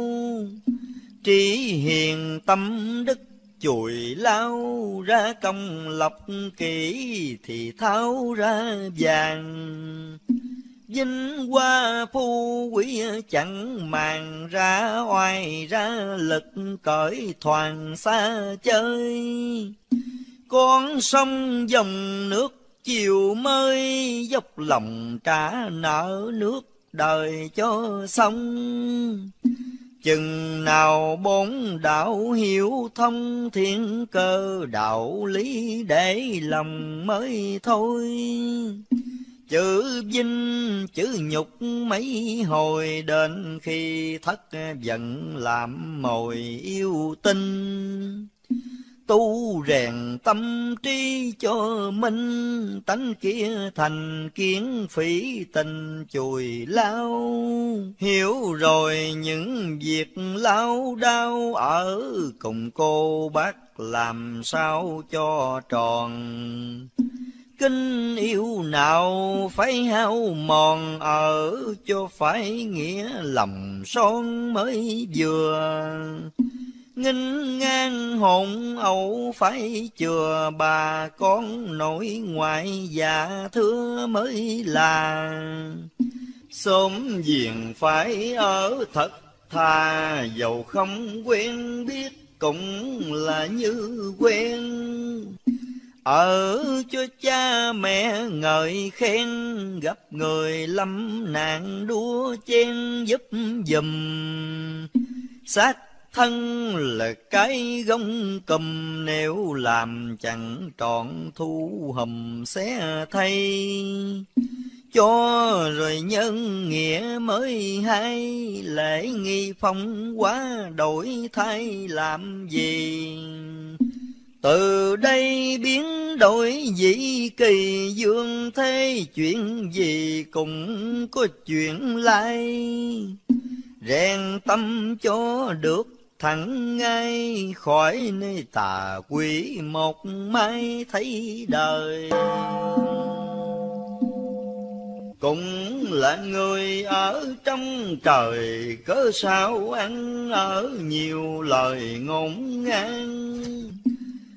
Trí hiền tâm đức chùi lao ra công lọc kỹ thì tháo ra vàng. Vinh hoa phu quý chẳng màng ra, oai ra lực cởi thoàn xa chơi. Con sông dòng nước chiều mới dốc lòng trả nợ nước đời cho sông. Chừng nào bốn đạo hiểu thông thiên cơ, đạo lý để lòng mới thôi. Chữ vinh, chữ nhục mấy hồi đến khi thất giận làm mồi yêu tinh tu rèn tâm trí cho minh, tánh kia thành kiến phỉ tình chùi lao. Hiểu rồi những việc lao đau ở cùng cô bác làm sao cho tròn. Kinh yêu nào phải hao mòn, ở cho phải nghĩa lòng son mới vừa nghinh ngang hồn ẩu phải chừa bà con nội ngoại già thưa mới là. Sớm diện phải ở thật thà dầu không quen biết cũng là như quen. Ở cho cha mẹ ngợi khen, gặp người lâm nạn đua chen giúp dùm xác thân là cái gông cầm, nếu làm chẳng trọn thu hầm sẽ thay. Cho rồi nhân nghĩa mới hay, lễ nghi phong quá đổi thay làm gì? Từ đây biến đổi dĩ kỳ, dương thế chuyện gì cũng có chuyện lai. Rèn tâm cho được thẳng ngay khỏi nơi tà quỷ một mai thấy đời. Cũng là người ở trong trời, cớ sao ăn ở nhiều lời ngôn ngang.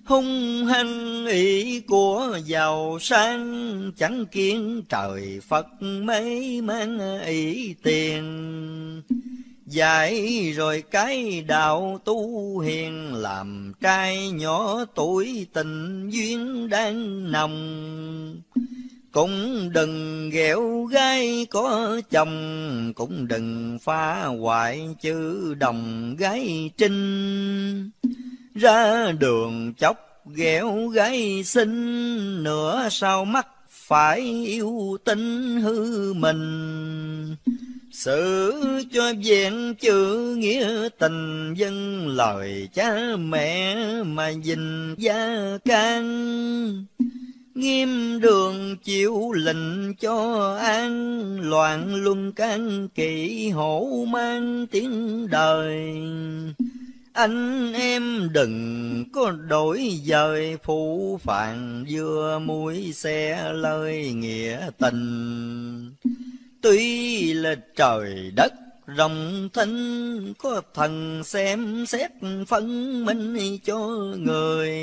Hung hăng ý của giàu sang, chẳng kiến trời phật mấy mang ý tiền. Dạy rồi cái đạo tu hiền, làm trai nhỏ tuổi tình duyên đang nồng. Cũng đừng ghẹo gái có chồng, Cũng đừng phá hoại chữ đồng gái trinh. Ra đường chốc ghẹo gái xinh, Nửa sau mắt phải yêu tinh hư mình sự cho vẹn chữ nghĩa tình dân lời cha mẹ mà dình gia can Nghiêm đường chịu lệnh cho an, Loạn luân can kỵ hổ mang tiếng đời. Anh em đừng có đổi dời phụ phàng vừa mũi xe lời nghĩa tình. Tuy là trời đất rộng thinh, Có thần xem xét phân minh cho người.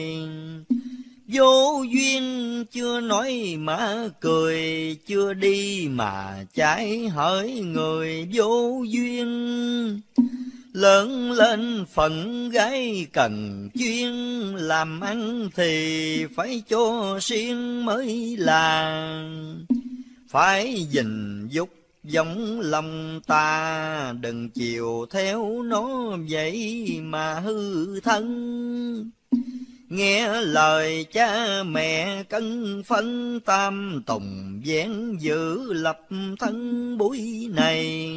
Vô duyên chưa nói mà cười, chưa đi mà trái hỡi người vô duyên. Lớn lên phận gái cần chuyên, làm ăn thì phải cho riêng mới là. Phải gìn dục giống lòng ta, đừng chiều theo nó vậy mà hư thân. Nghe lời cha mẹ cân phân tam tùng vén giữ lập thân buổi này.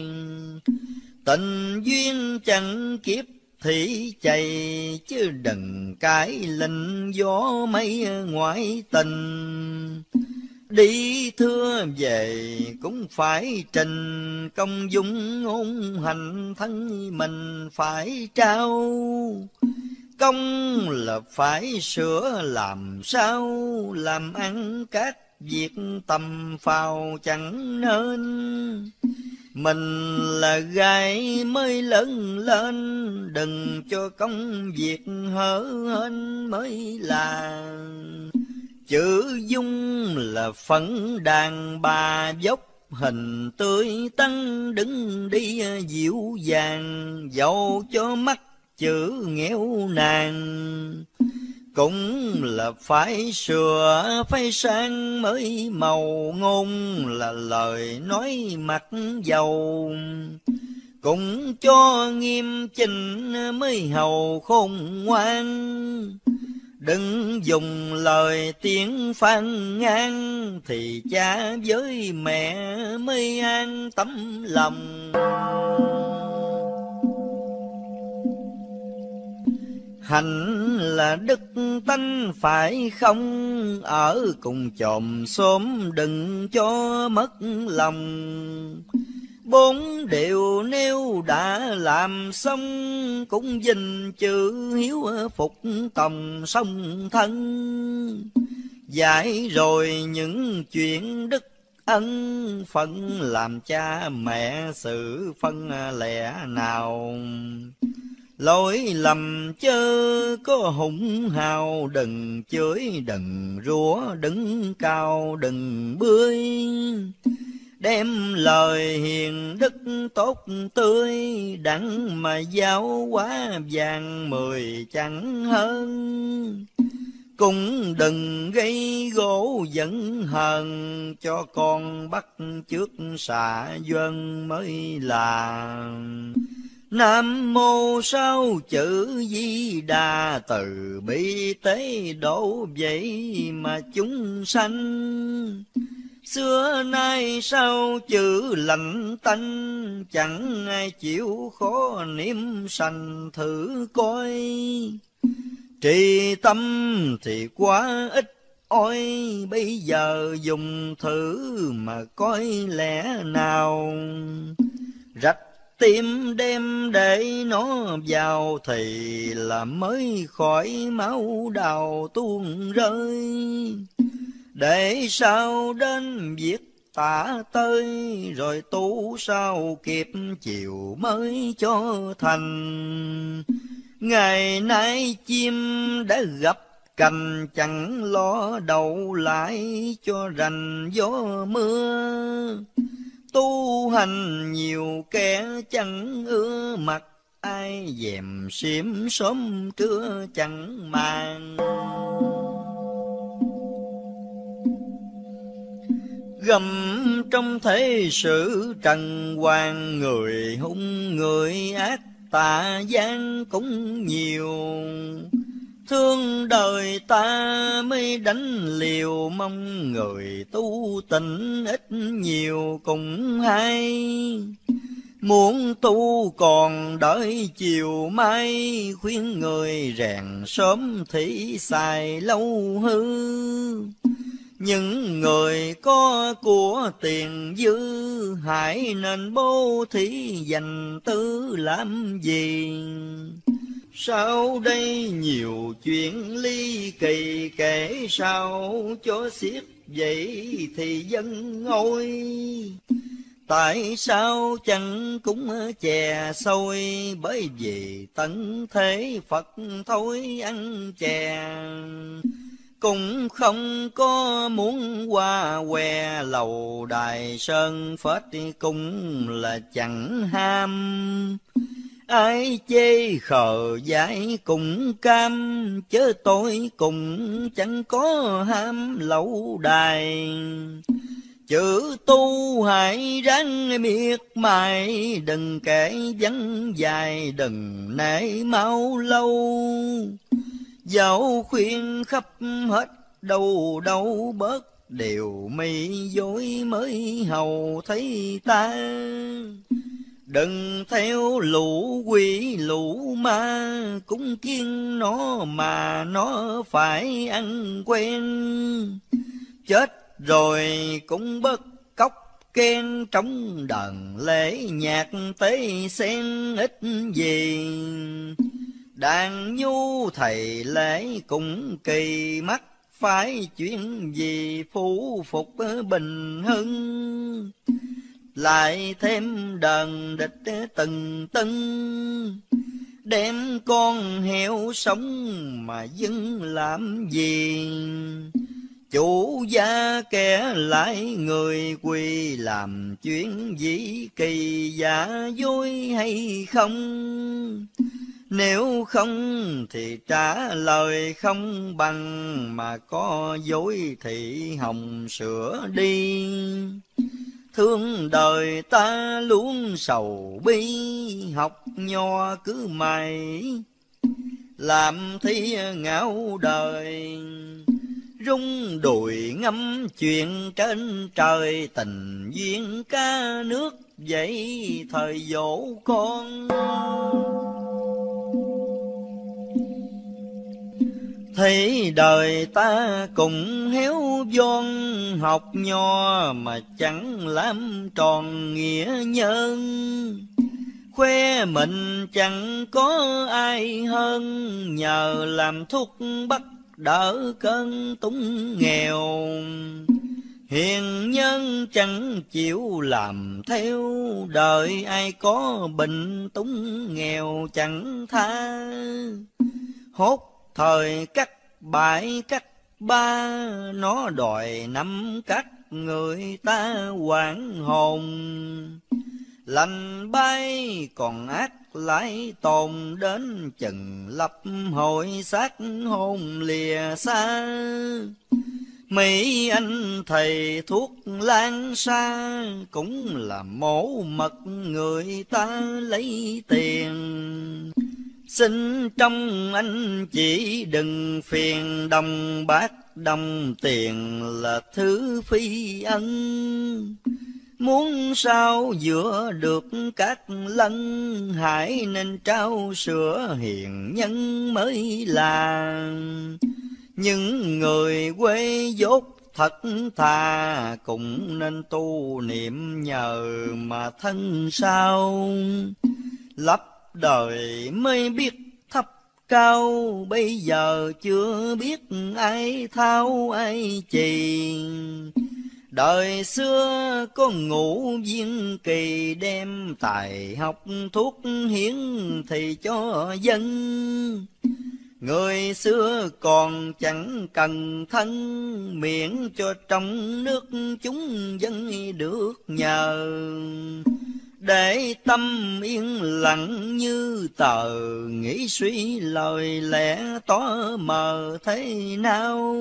Tình duyên chẳng kiếp thì chạy chứ đừng cái linh gió mây ngoại tình. Đi thưa về cũng phải trình công dung ngôn hành thân mình phải trao. Công là phải sửa làm sao, làm ăn các việc tầm phào chẳng nên. Mình là gái mới lớn lên, đừng cho công việc hở hên mới là chữ dung là phấn đàn bà dốc, hình tươi tăng đứng đi dịu dàng, dẫu cho mắt chữ nghèo nàng. Cũng là phải sửa, phải sang mới màu ngôn, là lời nói mặt dầu. Cũng cho nghiêm chỉnh mới hầu khôn ngoan đừng dùng lời tiếng phan ngang thì cha với mẹ mới an tấm lòng Hạnh là đức tánh phải không, Ở cùng chòm xóm đừng cho mất lòng. Bốn điều nếu đã làm xong, Cũng dình chữ hiếu phục tòng sông thân. giải rồi những chuyện đức ân phận làm cha mẹ sự phân lẻ nào Lỗi lầm chớ có hùng hào, đừng chửi, đừng rủa, đứng cao, đừng bươi. Đem lời hiền đức tốt tươi, đặng mà giáo quá vàng mười chẳng hơn. Cũng đừng gây gỗ giận hờn, cho con bắt trước xạ dân mới là Nam mô sao chữ di đà từ bi tế độ vậy mà chúng sanh Xưa nay sao chữ lạnh tanh, Chẳng ai chịu khó niệm sanh thử coi. Trì tâm thì quá ít, Ôi, bây giờ dùng thử mà coi lẽ nào. Rạch tim đem để nó vào thì là mới khỏi máu đào tuôn rơi để sao đến việc tả tới rồi tu sao kịp chiều mới cho thành. Ngày nay chim đã gặp cành, chẳng lo đậu lại cho rành gió mưa. Tu hành nhiều kẻ chẳng ưa mặt, ai dèm xiêm sớm trưa chẳng màng. Gầm trong thế sự trần hoàng người hung người ác tà gian cũng nhiều Thương đời ta mới đánh liều mong người tu tịnh ít nhiều cũng hay. Muốn tu còn đợi chiều mai, khuyên người rèn sớm thì xài lâu hư. Những người có của tiền dư, hãy nên bố thí dành tư làm gì? Sau đây nhiều chuyện ly kỳ kể sao cho xiết vậy thì dân ngôi. Tại sao chẳng cũng chè sôi bởi vì tận thế Phật thôi ăn chè. Cũng không có muốn qua que lầu đài sơn phết cũng là chẳng ham. Ai chê khờ dại cùng cam, Chớ tôi cùng chẳng có ham lậu đài. Chữ tu hãy ráng miệt mài, Đừng kể vắng dài, đừng nể mau lâu dẫu khuyên khắp hết đâu đâu bớt, Đều mi dối mới hầu thấy ta. Đừng theo lũ quỷ lũ ma, cũng kiên nó mà nó phải ăn quen. Chết rồi cũng bất cốc khen trong đần lễ nhạc tế sen ít gì. Đàn nhu thầy lễ cũng kỳ mắt, phải chuyện gì phú phục bình hưng. Lại thêm đần địch từng tân đem con heo sống mà dưng làm gì? Chủ gia kẻ lại người quỳ làm chuyện gì kỳ giả dối hay không? Nếu không thì trả lời không bằng mà có dối thì hồng sửa đi Thương đời ta luôn sầu bi, học nho cứ mày, làm thi ngạo đời. Rung đùi ngâm chuyện trên trời, tình duyên ca nước vậy thời dỗ con. Thấy đời ta cùng héo von học nho mà chẳng làm tròn nghĩa nhân. Khoe mình chẳng có ai hơn nhờ làm thuốc bắt đỡ cơn túng nghèo. Hiền nhân chẳng chịu làm theo, đời ai có bệnh túng nghèo chẳng tha. Hốt Thời cắt bãi cắt ba, nó đòi năm cắt người ta quản hồn. Lành bay còn ác lại tồn đến chừng lập hội xác hồn lìa xa. Mỹ anh thầy thuốc lan xa cũng là mổ mật người ta lấy tiền. Xin trong anh chỉ đừng phiền đồng bát đồng tiền là thứ phi ân. Muốn sao giữa được các lân, hãy nên trao sửa hiền nhân mới là. Những người quê dốt thật thà cũng nên tu niệm nhờ mà thân sao lấp đời mới biết thấp cao, bây giờ chưa biết ai thao ai trì Đời xưa có ngũ viên kỳ, đem tài học thuốc hiến thì cho dân. Người xưa còn chẳng cần thân, miễn cho trong nước chúng dân được nhờ để tâm yên lặng như tờ, nghĩ suy lời lẽ tỏ mờ thế nào?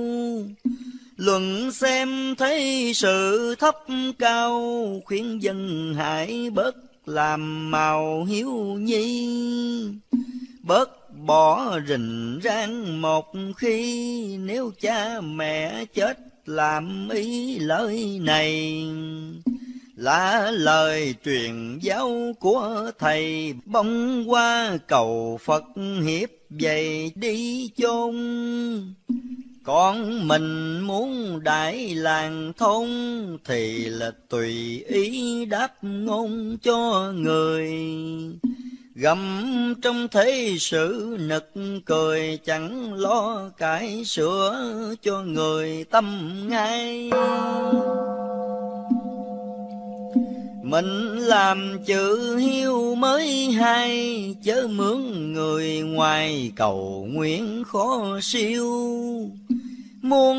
Luận xem thấy sự thấp cao khuyên dân hãy bớt làm màu hiếu nhi. Bớt bỏ rình rang một khi, nếu cha mẹ chết làm ý lời này là lời truyền giáo của thầy, bông qua cầu phật hiệp dày đi chôn. Con mình muốn đại làng thôn, thì là tùy ý đáp ngôn cho người. Gầm trong thế sự nực cười, chẳng lo cải sửa cho người tâm ngay mình làm chữ hiếu mới hay chớ mướn người ngoài cầu nguyện khó siêu Muốn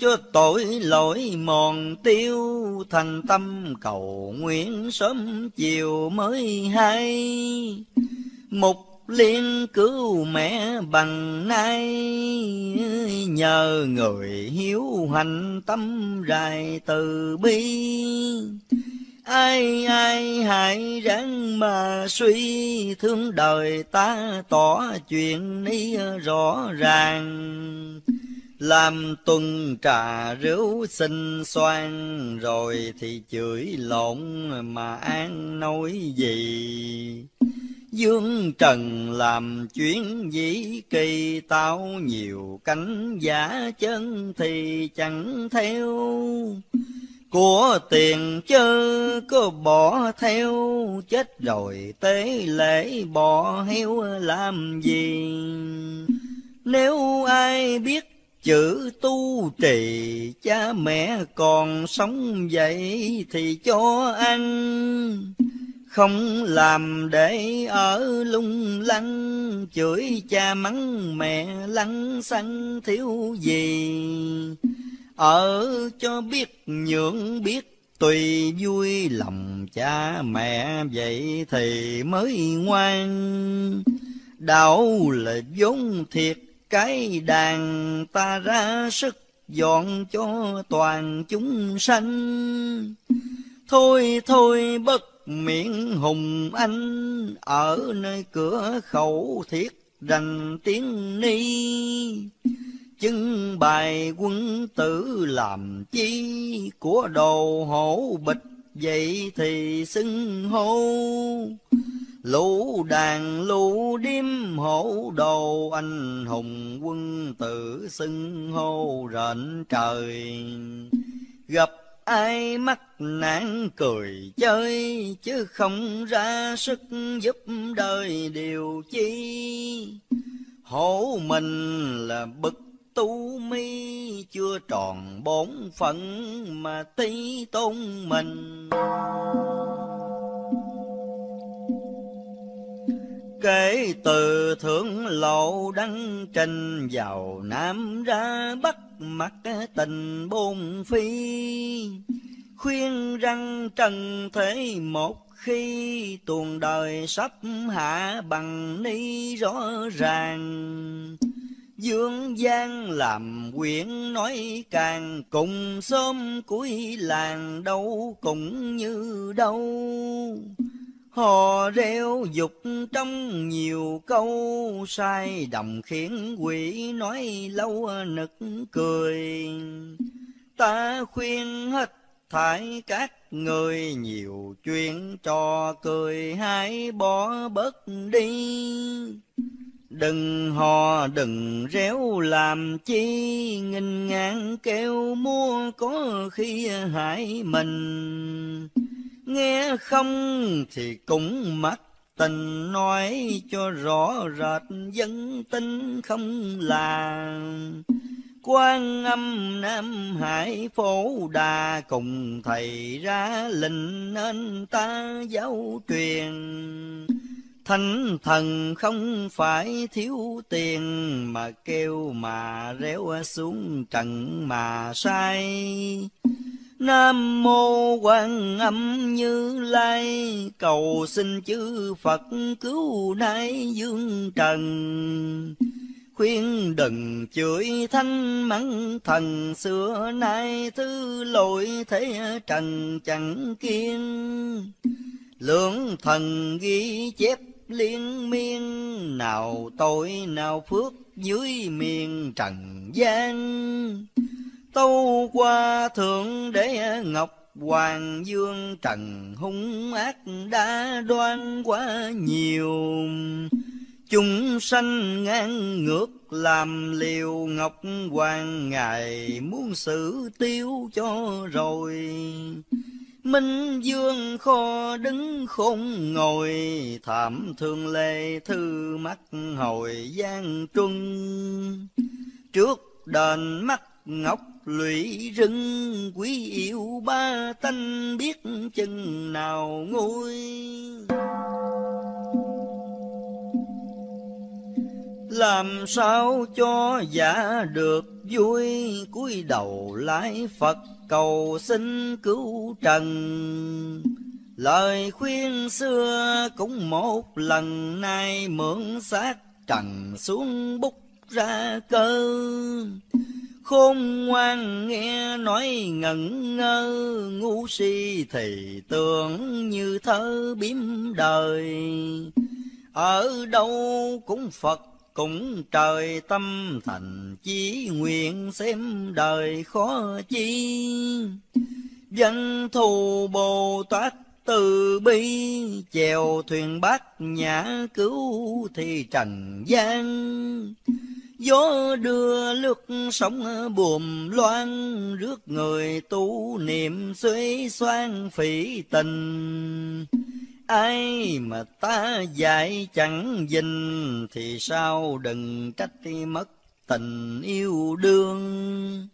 cho tội lỗi mòn tiêu, Thành tâm cầu nguyện sớm chiều mới hay. Mục liên cứu mẹ bằng nay, Nhờ người hiếu hành tâm rài từ bi. Ai ai hãy ráng mà suy, Thương đời ta tỏ chuyện ni rõ ràng. Làm tuần trà rượu xinh xoan rồi thì chửi lộn mà an nói gì? Dương trần làm chuyến dĩ kỳ tao nhiều cánh giả chân thì chẳng theo của tiền chớ có bỏ theo, chết rồi tế lễ bỏ heo làm gì? Nếu ai biết Chữ tu trì, cha mẹ còn sống vậy thì cho ăn. Không làm để ở lung lăng, Chửi cha mắng mẹ lăng xăng thiếu gì? Ở cho biết nhượng biết, tùy vui lòng cha mẹ, vậy thì mới ngoan. Đạo là vốn thiệt, cái đàn ta ra sức, dọn cho toàn chúng sanh. Thôi thôi, bất miệng hùng anh, ở nơi cửa khẩu thiết rành tiếng ni chứng bài quân tử làm chi của đồ hổ bịch vậy thì xưng hô. Lũ đàn lũ điếm hổ đồ anh hùng quân tử xưng hô rện trời. Gặp ai mắc nạn cười chơi chứ không ra sức giúp đời điều chi. Hổ mình là bực tu mi chưa tròn bốn phận mà tí tôn mình. Kể từ thượng lộ đăng trình vào Nam ra Bắc mặt tình bôn phi. Khuyên răng trần thế một khi tuồng đời sắp hạ bằng ni rõ ràng. Dương gian làm quyển nói càng, cùng xóm cuối làng đâu cũng như đâu Hò reo dục trong nhiều câu, sai đồng khiến quỷ nói lâu nực cười. Ta khuyên hết thải các người, nhiều chuyện cho cười, hãy bỏ bớt đi. Đừng hò đừng réo làm chi, nghìn ngàn kêu mua có khi hại mình. Nghe không thì cũng mắt tình nói cho rõ rệt dân tin không làm quan âm nam hải phổ đà cùng thầy ra lệnh nên ta giáo truyền Thánh thần không phải thiếu tiền mà kêu mà réo xuống trần mà sai. Nam mô Quan Âm Như Lai, cầu xin chư Phật cứu nai dương trần. Khuyên đừng chửi thanh mắng thần, xưa nay thứ lỗi thế trần chẳng kiên. Lưỡng thần ghi chép liên miên, nào tội, nào phước, dưới miền trần gian. Tâu qua thượng đế ngọc hoàng dương, trần hung ác đã đoan quá nhiều. Chúng sanh ngang ngược làm liều ngọc hoàng, ngài muốn xử tiêu cho rồi. Minh dương kho đứng khôn ngồi, Thảm thương lê thư mắt hồi gian trung. Trước đền mắt ngọc lụy rừng, Quý yêu ba tanh biết chừng nào ngôi. Làm sao cho giả được vui, cúi đầu lái Phật cầu xin cứu trần. Lời khuyên xưa cũng một lần, nay mượn xác trần xuống bút ra cơ. Khôn ngoan nghe nói ngẩn ngơ, ngu si thì tưởng như thơ biếm đời. Ở đâu cũng phật cũng trời tâm thành chí nguyện xem đời khó chi. Dân thù bồ tát từ bi, chèo thuyền bát nhã cứu thì trần gian. Gió đưa lướt sóng buồm loan, rước người tu niệm suy xoan phỉ tình ai mà ta dạy chẳng dình thì sao đừng trách mất tình yêu đương.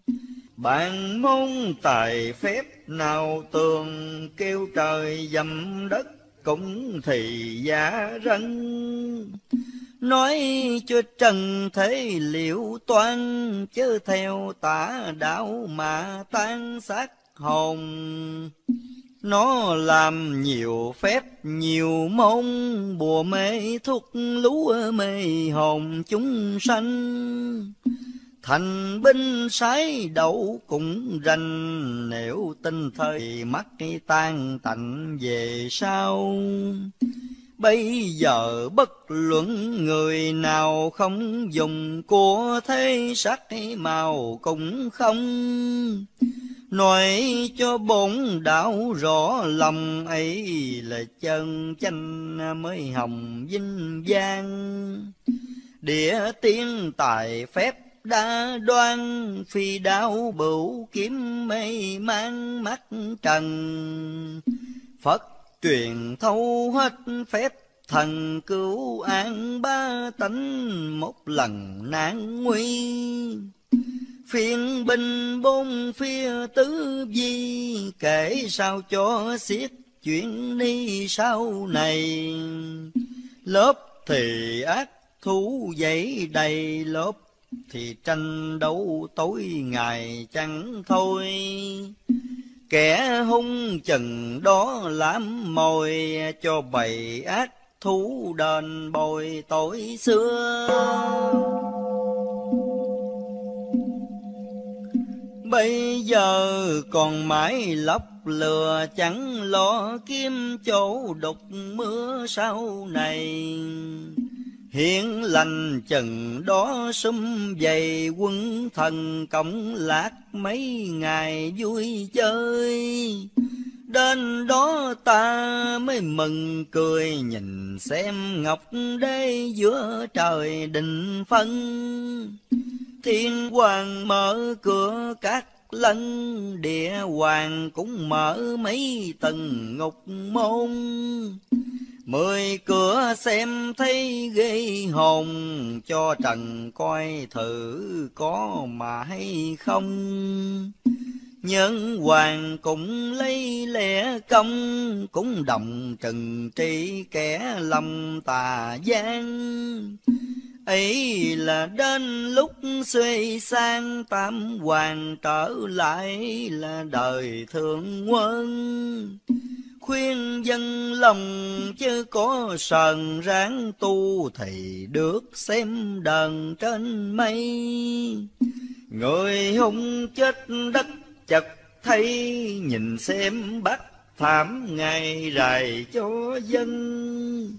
Bạn môn tài phép nào tường kêu trời dầm đất cũng thì giả rân. Nói cho trần thế liệu toan, chớ theo tả đạo mà tan xác hồn nó làm nhiều phép, nhiều môn bùa mê, thuốc lúa mê, hồn chúng sanh. Thành binh sái đậu cũng rành, nếu tin thời mắt tan tạnh về sau. Bây giờ bất luận người nào không dùng của thế sắc màu cũng không nói cho bổn đạo rõ lòng ấy là chân chanh mới hồng vinh vang địa tiên tài phép đa đoan, phi đạo bửu kiếm mây mang mắt trần. Phật truyền thâu hết phép thần cứu an ba tánh, một lần nạn nguy phiền binh bốn phía tứ di, kể sao cho xiết chuyện đi sau này. Lớp thì ác thú dậy đầy, lớp thì tranh đấu tối ngày chẳng thôi. Kẻ hung chừng đó làm mồi, cho bầy ác thú đền bồi tội xưa. Bây giờ còn mãi lóc lừa chẳng lo kiếm chỗ đục mưa sau này. Hiện lành chừng đó sum dày quân thần cộng lạc mấy ngày vui chơi. Đến đó ta mới mừng cười, nhìn xem ngọc đế giữa trời định phân. Thiên hoàng mở cửa các lân, địa hoàng cũng mở mấy tầng ngục môn. Mười cửa xem thấy ghê hồn, cho trần coi thử có mà hay không. Nhân hoàng cũng lấy lẽ công, cũng đồng trừng trị kẻ lâm tà gian ấy là đến lúc suy sang tam hoàng trở lại là đời thượng quân. Khuyên dân lòng chứ có sờn ráng tu thì được xem đờn trên mây. Người hung chết đất chật thấy, nhìn xem bắt thảm ngày rày cho dân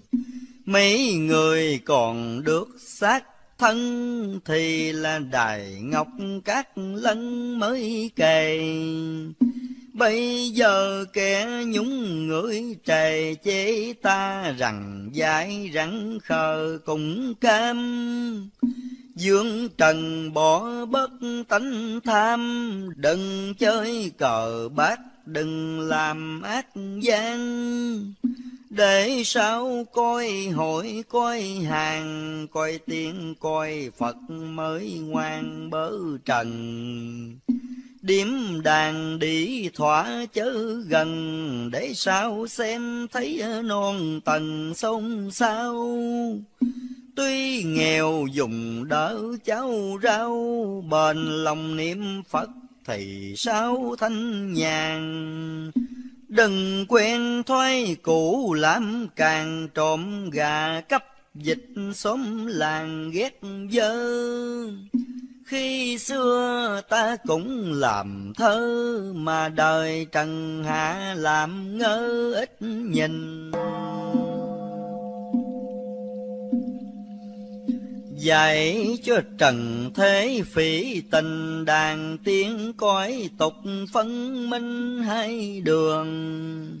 mấy người còn được xác thân thì là đài ngọc các lân mới kề Bây giờ kẻ nhúng người trề chế ta rằng dại rắn khờ cũng cam. Dương trần bỏ bất tánh tham, đừng chơi cờ bát, đừng làm ác gian. Để sao coi hội coi hàng, coi tiên coi Phật mới ngoan bớ trần. Điểm đàn đi thỏa chớ gần, Để sao xem thấy non tầng sông sao. Tuy nghèo dùng đỡ cháu rau, Bền lòng niệm Phật thì sao thanh nhàn. Đừng quen thoái cũ làm càng trộm gà cấp dịch xóm làng ghét dơ. Khi xưa ta cũng làm thơ, Mà đời trần hạ làm ngơ ít nhìn. Dạy cho trần thế phỉ tình đàn tiếng cõi tục phân minh hai đường.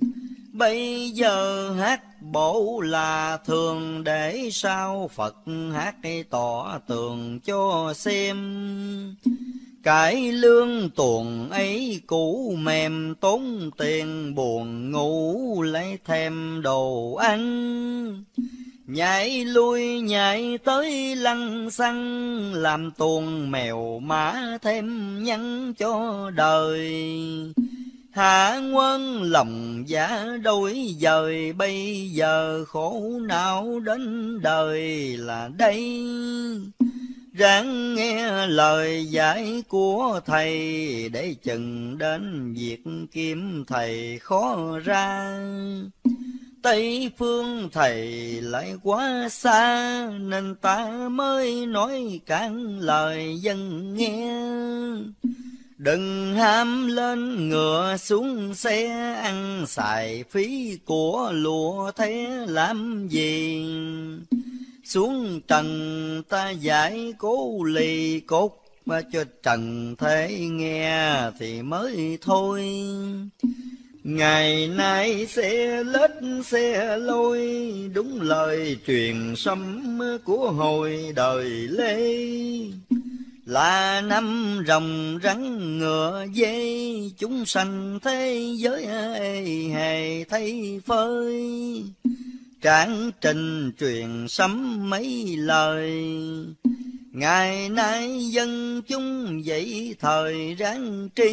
Bây giờ hát bổ là thường để sao Phật hát tỏ tường cho xem. Cái lương tuồng ấy cũ mềm tốn tiền buồn ngủ lấy thêm đồ ăn. Nhảy lui nhảy tới lăng xăng, làm tuồng mèo mã thêm nhắn cho đời. Hạ quân lòng giả đôi dời bây giờ khổ não đến đời là đây. Ráng nghe lời giải của thầy để chừng đến việc kiếm thầy khó ra. Tây phương thầy lại quá xa, nên ta mới nói cản lời dân nghe. Đừng ham lên ngựa xuống xe, ăn xài phí của lụa thế làm gì. Xuống trần ta giải cố lì cốt, mà cho trần thế nghe thì mới thôi. Ngày nay xe lết, xe lôi, đúng lời truyền sấm của hồi đời Lê. Là năm rồng rắn ngựa dê, chúng sanh thế giới hề thay phơi. Tráng trình truyền sấm mấy lời, ngày nay dân chúng dậy thời ráng tri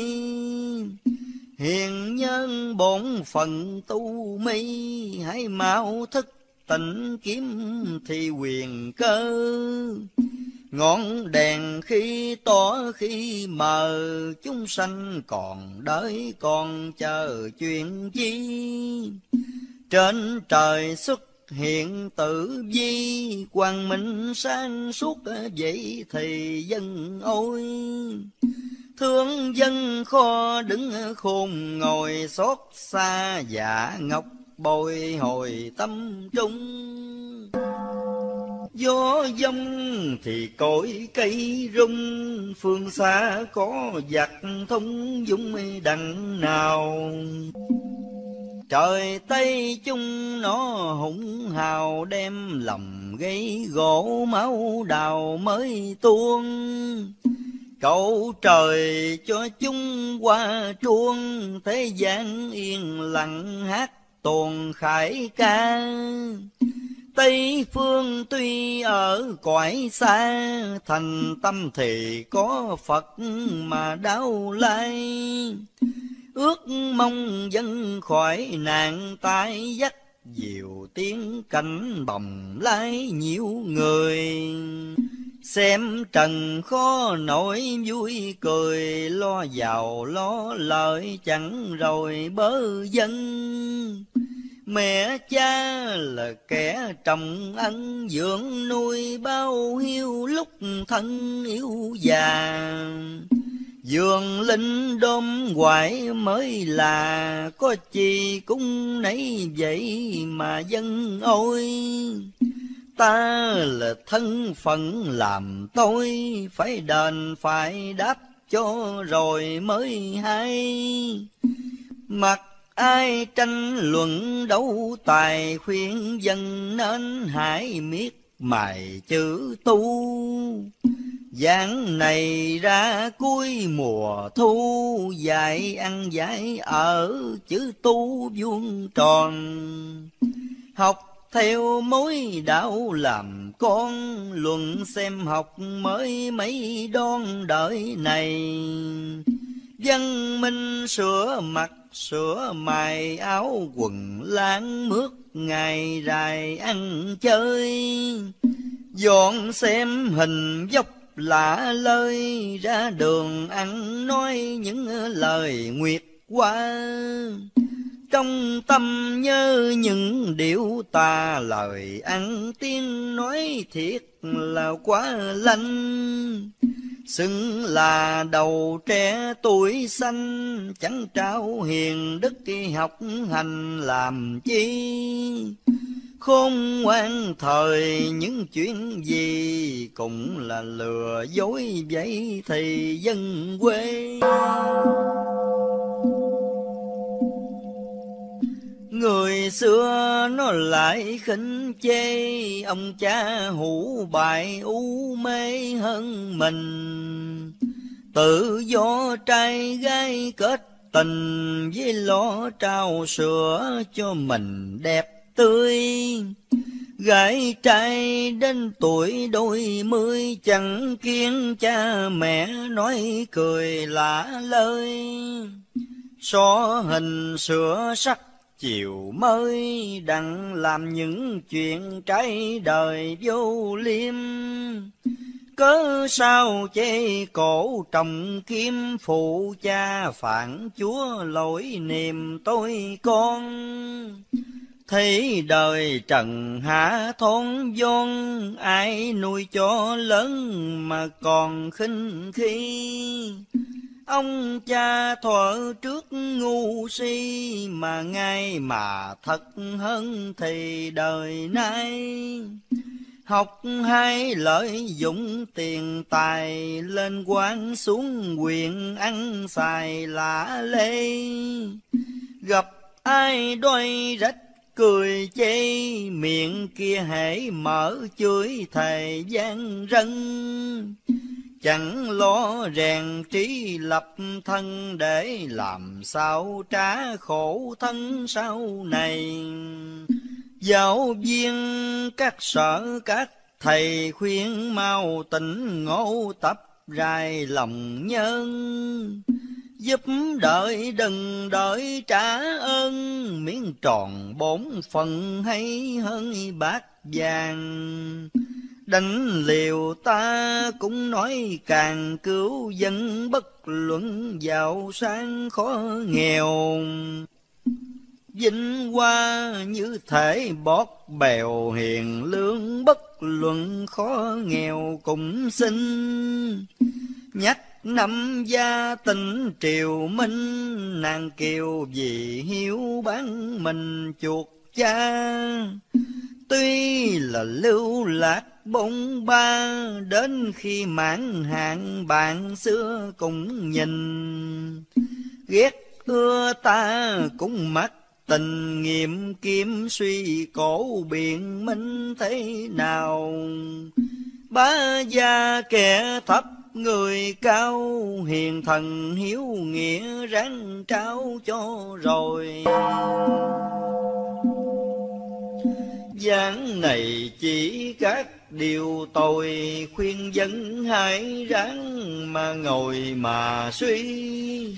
hiền nhân bổn phận tu mi hãy mau thức tỉnh kiếm thì quyền cơ Ngọn đèn khi tỏ khi mờ, chúng sanh còn đợi còn chờ chuyện chi. Trên trời xuất hiện tử vi, quang minh sáng suốt vậy thì dân ôi. Thương dân kho đứng khôn ngồi xót xa giả ngọc bồi hồi tâm trung gió dông thì cội cây rung, phương xa có giặc thông dũng đằng nào Trời Tây chung nó hùng hào đem lòng gây gỗ máu đào mới tuôn. Cầu trời cho chúng qua chuông, thế gian yên lặng hát tuồng khải ca. Tây phương tuy ở cõi xa, thành tâm thì có Phật mà đau lai. Ước mong dân khỏi nạn tai dắt, Diệu tiếng cánh bồng lái nhiều người. Xem trần khó nổi vui cười, Lo giàu lo lợi chẳng rồi bớ dân. Mẹ cha là kẻ trồng ăn dưỡng nuôi bao hiu lúc thân yêu già. Dương linh đôm hoài mới là, có chi cũng nấy vậy mà dân ôi. Ta là thân phận làm tôi, phải đền phải đáp cho rồi mới hay. Mặc ai tranh luận đấu tài khuyên dân nên hãy miết mài chữ tu Giảng này ra cuối mùa thu, Dạy ăn dạy ở chữ tu vuông tròn. Học theo mối đạo làm con, Luận xem học mới mấy đón đợi này. Văn minh sửa mặt, sửa mài áo quần láng mướt ngày dài ăn chơi. Dọn xem hình dốc lạ lơi ra đường ăn nói những lời nguyệt qua. Trong tâm nhớ những điệu ta lời ăn tiếng nói thiệt là quá lanh. Xưng là đầu trẻ tuổi xanh, chẳng trao hiền đức học hành làm chi khôn ngoan thời những chuyện gì cũng là lừa dối vậy thì dân quê. Người xưa nó lại khinh chê Ông cha hủ bại u mê hơn mình. Tự do trai gái kết tình Với lo trao sữa cho mình đẹp tươi Gái trai đến tuổi đôi mươi, Chẳng kiến cha mẹ nói cười lạ lời So hình sửa sắc chiều mới, đặng làm những chuyện trái đời vô liêm. Cớ sao chê cổ trọng kim, phụ cha phản chúa lỗi niềm tôi con? Thấy đời trần hạ thôn vốn, ai nuôi cho lớn mà còn khinh khi. Ông cha thuở trước ngu si mà ngay mà thật hơn thì đời nay. Học hay lợi dụng tiền tài lên quan xuống quyền ăn xài lạ lê. Gặp ai đôi rách cười chê miệng kia hãy mở chửi thầy gian rân. Chẳng lo rèn trí lập thân để làm sao trả khổ thân sau này. Giáo viên, các sở, các thầy khuyên mau tỉnh ngộ, tập rài lòng nhân giúp đợi đừng đợi trả ơn. Miếng tròn bốn phần hay hơn bát vàng. Đánh liều ta cũng nói càng cứu dân, bất luận giàu sang khó nghèo. Vinh hoa như thể bót bèo hiền lương, bất luận khó nghèo cũng xin nhắc năm gia tình triều minh, nàng kiều vì hiếu bán mình chuột cha. Tuy là lưu lạc bông ba, đến khi mãn hạn bạn xưa cũng nhìn. Ghét ưa ta cũng mắc tình nghiệm kiếm suy cổ biện minh thế nào. Bá gia kẻ thấp người cao hiền thần hiếu nghĩa ráng trao cho rồi. Giảng này chỉ các điều tội khuyên dân hãy ráng mà ngồi mà suy.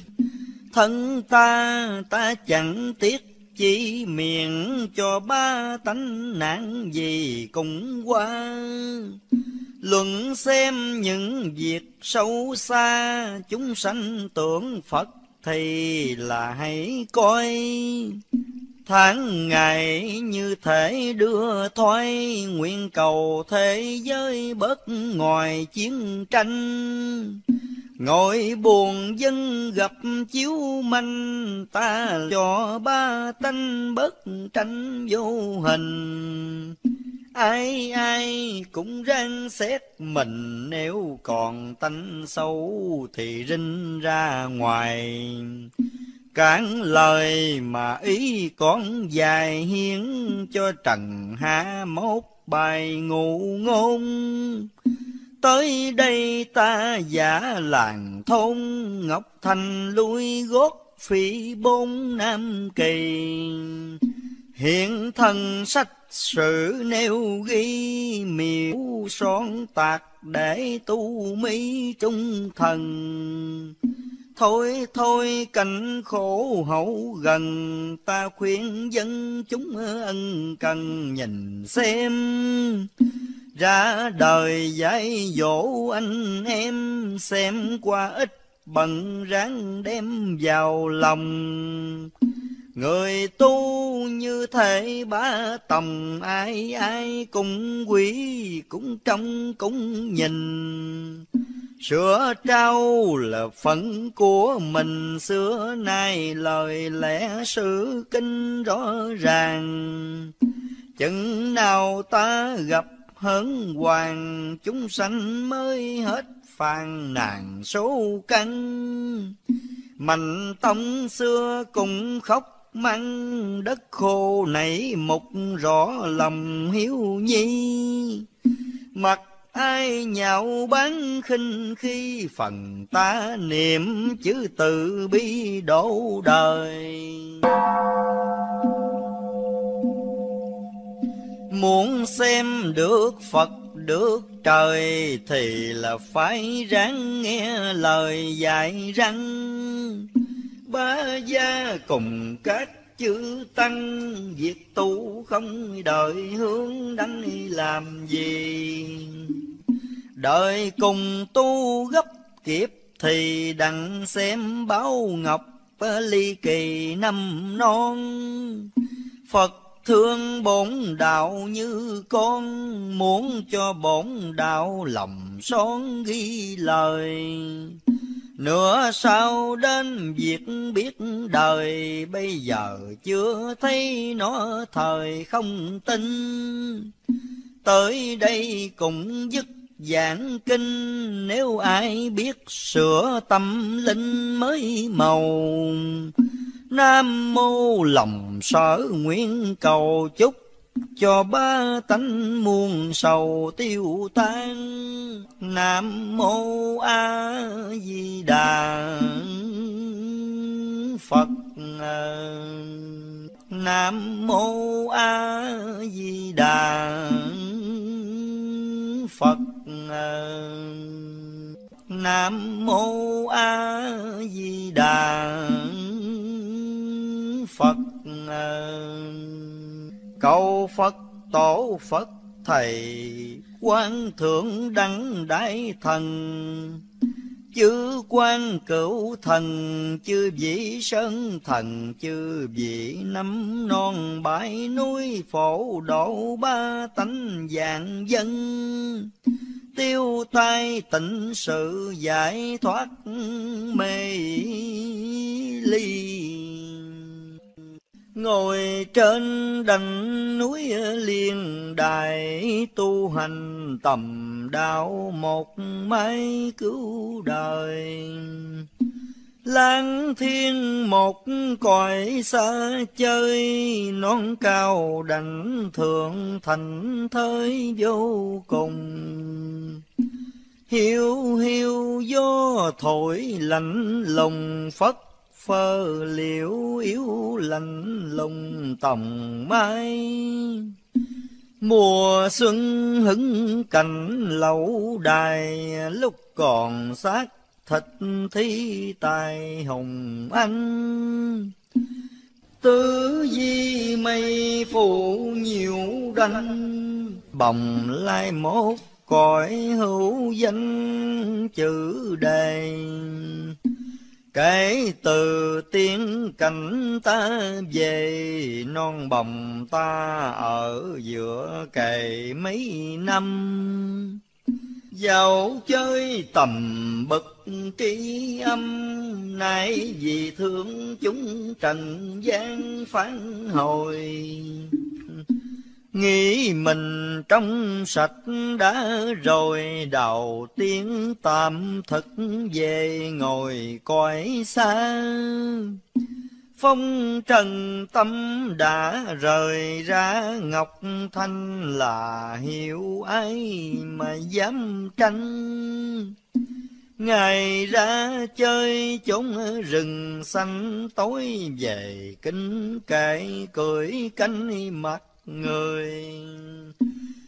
Thân ta ta chẳng tiếc, chỉ miệng cho ba tánh nạn gì cũng qua luận xem những việc sâu xa chúng sanh tưởng phật thì là hãy coi tháng ngày như thể đưa thoái nguyện cầu thế giới bớt ngoài chiến tranh Ngồi buồn dân gặp chiếu manh, Ta cho ba tanh bất tranh vô hình. Ai ai cũng răng xét mình, Nếu còn tánh xấu thì rinh ra ngoài. Cản lời mà ý con dài hiến cho trần hạ mốt bài ngụ ngôn Tới đây ta giả làng thôn Ngọc Thành lui gót phi bốn Nam Kỳ Hiện thần sách sử nêu ghi miêu son tạc để tu mỹ trung thần. Thôi thôi, cảnh khổ hậu gần, Ta khuyên dân chúng ân cần nhìn xem. Ra đời dạy dỗ anh em, xem qua ít bận ráng đem vào lòng. Người tu như thể ba tầm ai ai cũng quý, cũng trông, cũng nhìn. Sửa trao là phận của mình, xưa nay lời lẽ sự kinh rõ ràng. Chừng nào ta gặp hớn hoàng, chúng sanh mới hết phàn nàn số căn mạnh tông xưa cùng khóc măng đất khô nảy mục rõ lòng hiếu nhi. Mặt ai nhạo bán khinh khi phần ta niệm chữ từ bi đổ đời. Muốn xem được Phật được trời Thì là phải ráng nghe lời dạy răng. Ba gia cùng các chữ tăng. Việc tu không đợi hướng đánh làm gì. Đợi cùng tu gấp kiếp Thì đặng xem báo ngọc ly kỳ năm non. Phật Thương bổn đạo như con, muốn cho bổn đạo lòng son ghi lời. Nửa sau đến việc biết đời, bây giờ chưa thấy nó thời không tin. Tới đây cũng dứt giảng kinh, nếu ai biết sửa tâm linh mới màu. Nam mô lòng sở nguyện cầu chúc cho ba tánh muôn sầu tiêu tan. Nam mô A Di Đà Phật. Nam mô A Di Đà Phật. Nam mô A Di Đà Phật. Cầu Phật, tổ Phật, Thầy quan thượng đăng đại thần. Chư quan cửu thần, Chư vị sơn thần, Chư vị năm non bãi núi Phổ độ ba tánh dạng dân. Tiêu tai tịnh sự giải thoát mê ly. Ngồi trên đành núi ờ, liên đài tu hành tầm đạo một mái cứu đời. Lang thiên một cõi xa chơi, Non cao đảnh thượng thành thới vô cùng. Hiu hiu gió thổi lạnh lùng phất phơ liễu yếu lạnh lùng tòng mai. Mùa xuân hứng cảnh lẩu đài, Lúc còn xác thịt thi tài hồng anh. Tứ di mây phủ nhiều đanh, Bồng lai mốt cõi hữu danh chữ đề. Kể từ tiếng cảnh ta về, Non bồng ta ở giữa kề mấy năm. Dạo chơi tầm bực trí âm, Nay vì thương chúng trần gian phán hồi. Nghĩ mình trong sạch đã rồi đầu tiên tạm thực về ngồi cõi xa. Phong trần tâm đã rời ra, Ngọc Thanh là hiểu ai mà dám tranh. Ngày ra chơi chốn rừng xanh, tối về kính cải cười cánh mặt người.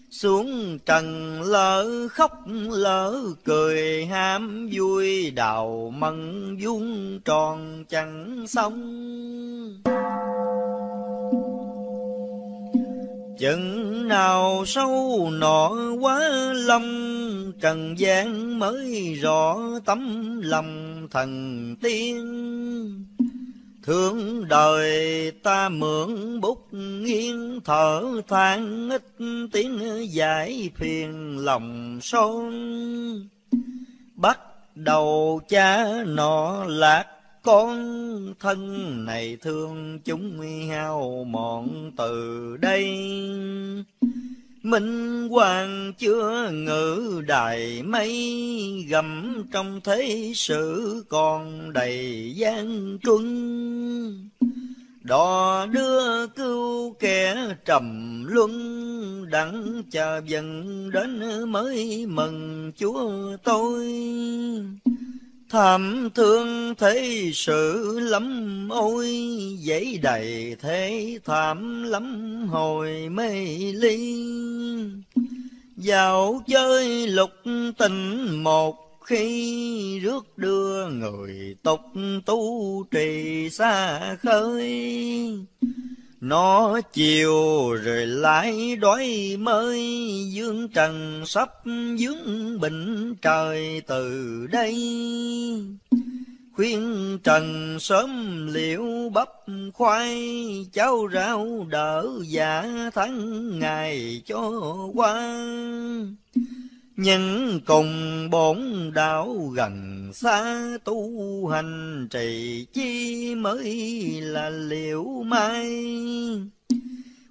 Xuống trần lỡ khóc, lỡ cười ham vui, đào mận vuông tròn chẳng xong. Chừng nào sâu nọ quá lâm, trần gian mới rõ tấm lòng thần tiên. Thương đời ta mượn bút nghiêng, thở than ít tiếng giải phiền lòng son. Bắt đầu cha nọ lạc con, thân này thương chúng hao mòn từ đây. Minh hoàng chưa ngự đài mây, Gầm trong thế sự còn đầy gian truân. Đò đưa cứu kẻ trầm luân, Đặng chờ dần đến mới mừng chúa tôi. Thảm thương thế sự lắm ôi, giấy đầy thế thảm lắm hồi mê ly. Dạo chơi lục tình một khi rước đưa người tục tu trì xa khơi. Nó chiều rồi lại đói mới, Dương trần sắp dướng bệnh trời từ đây. Khuyên trần sớm liệu bắp khoai Cháo rau đỡ giả tháng ngày cho qua. Nhân cùng bổn đạo gần xa tu hành trì chi mới là liệu mai.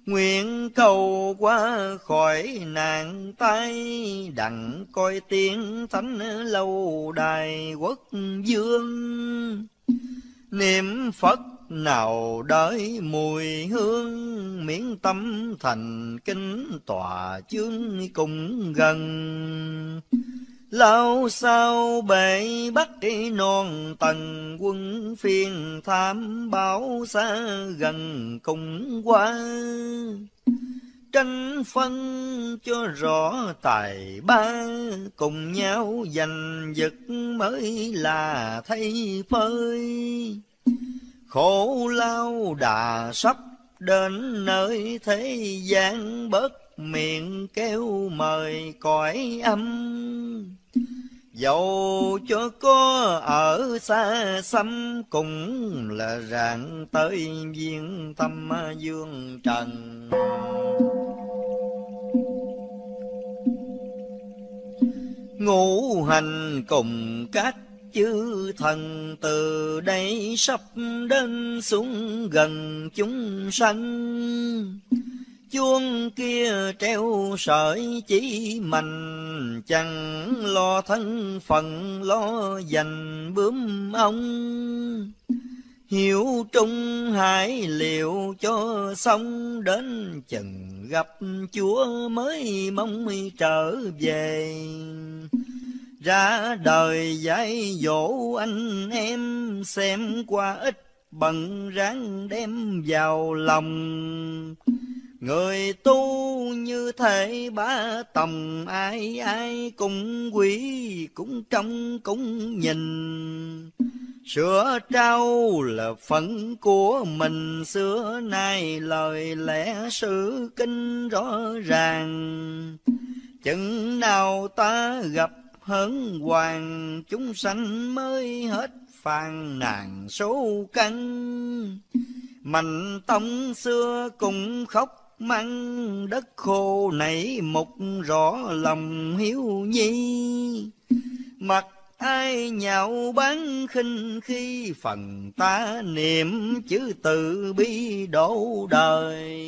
Nguyện cầu qua khỏi nạn tai, Đặng coi tiếng thánh lâu đài quốc dương. Niệm Phật nào đợi mùi hương miễn tâm thành kinh tòa chương cùng gần. Lao sao bể bắc non tầng quân phiên tham báo xa gần cùng qua. Tranh phân cho rõ tài ba, cùng nhau giành giật mới là thay phơi khổ lao đà sắp đến nơi thế gian bớt miệng kêu mời cõi âm. Dầu cho có ở xa xăm, Cũng là rạng tới viên tâm dương trần. Ngũ hành cùng các chư thần từ đây sắp đến xuống gần chúng sanh. Chuông kia treo sợi chỉ mạnh chẳng lo thân phận, lo dành bướm ông. Hiểu trung hải liệu cho xong, đến chừng gặp chúa mới mong trở về ra đời dạy dỗ anh em xem qua ít bận ráng đem vào lòng. Người tu như thể ba tầm, ai ai cũng quý, cũng trông cũng nhìn. Sửa trao là phận của mình, xưa nay lời lẽ sự kinh rõ ràng. Chừng nào ta gặp hớn hoàng, chúng sanh mới hết phàn nàn số căn Mạnh tông xưa cũng khóc măng đất khô nảy mục rõ lòng hiếu nhi. Mặt ai nhạo bán khinh khi phần ta niệm chữ từ bi đổ đời.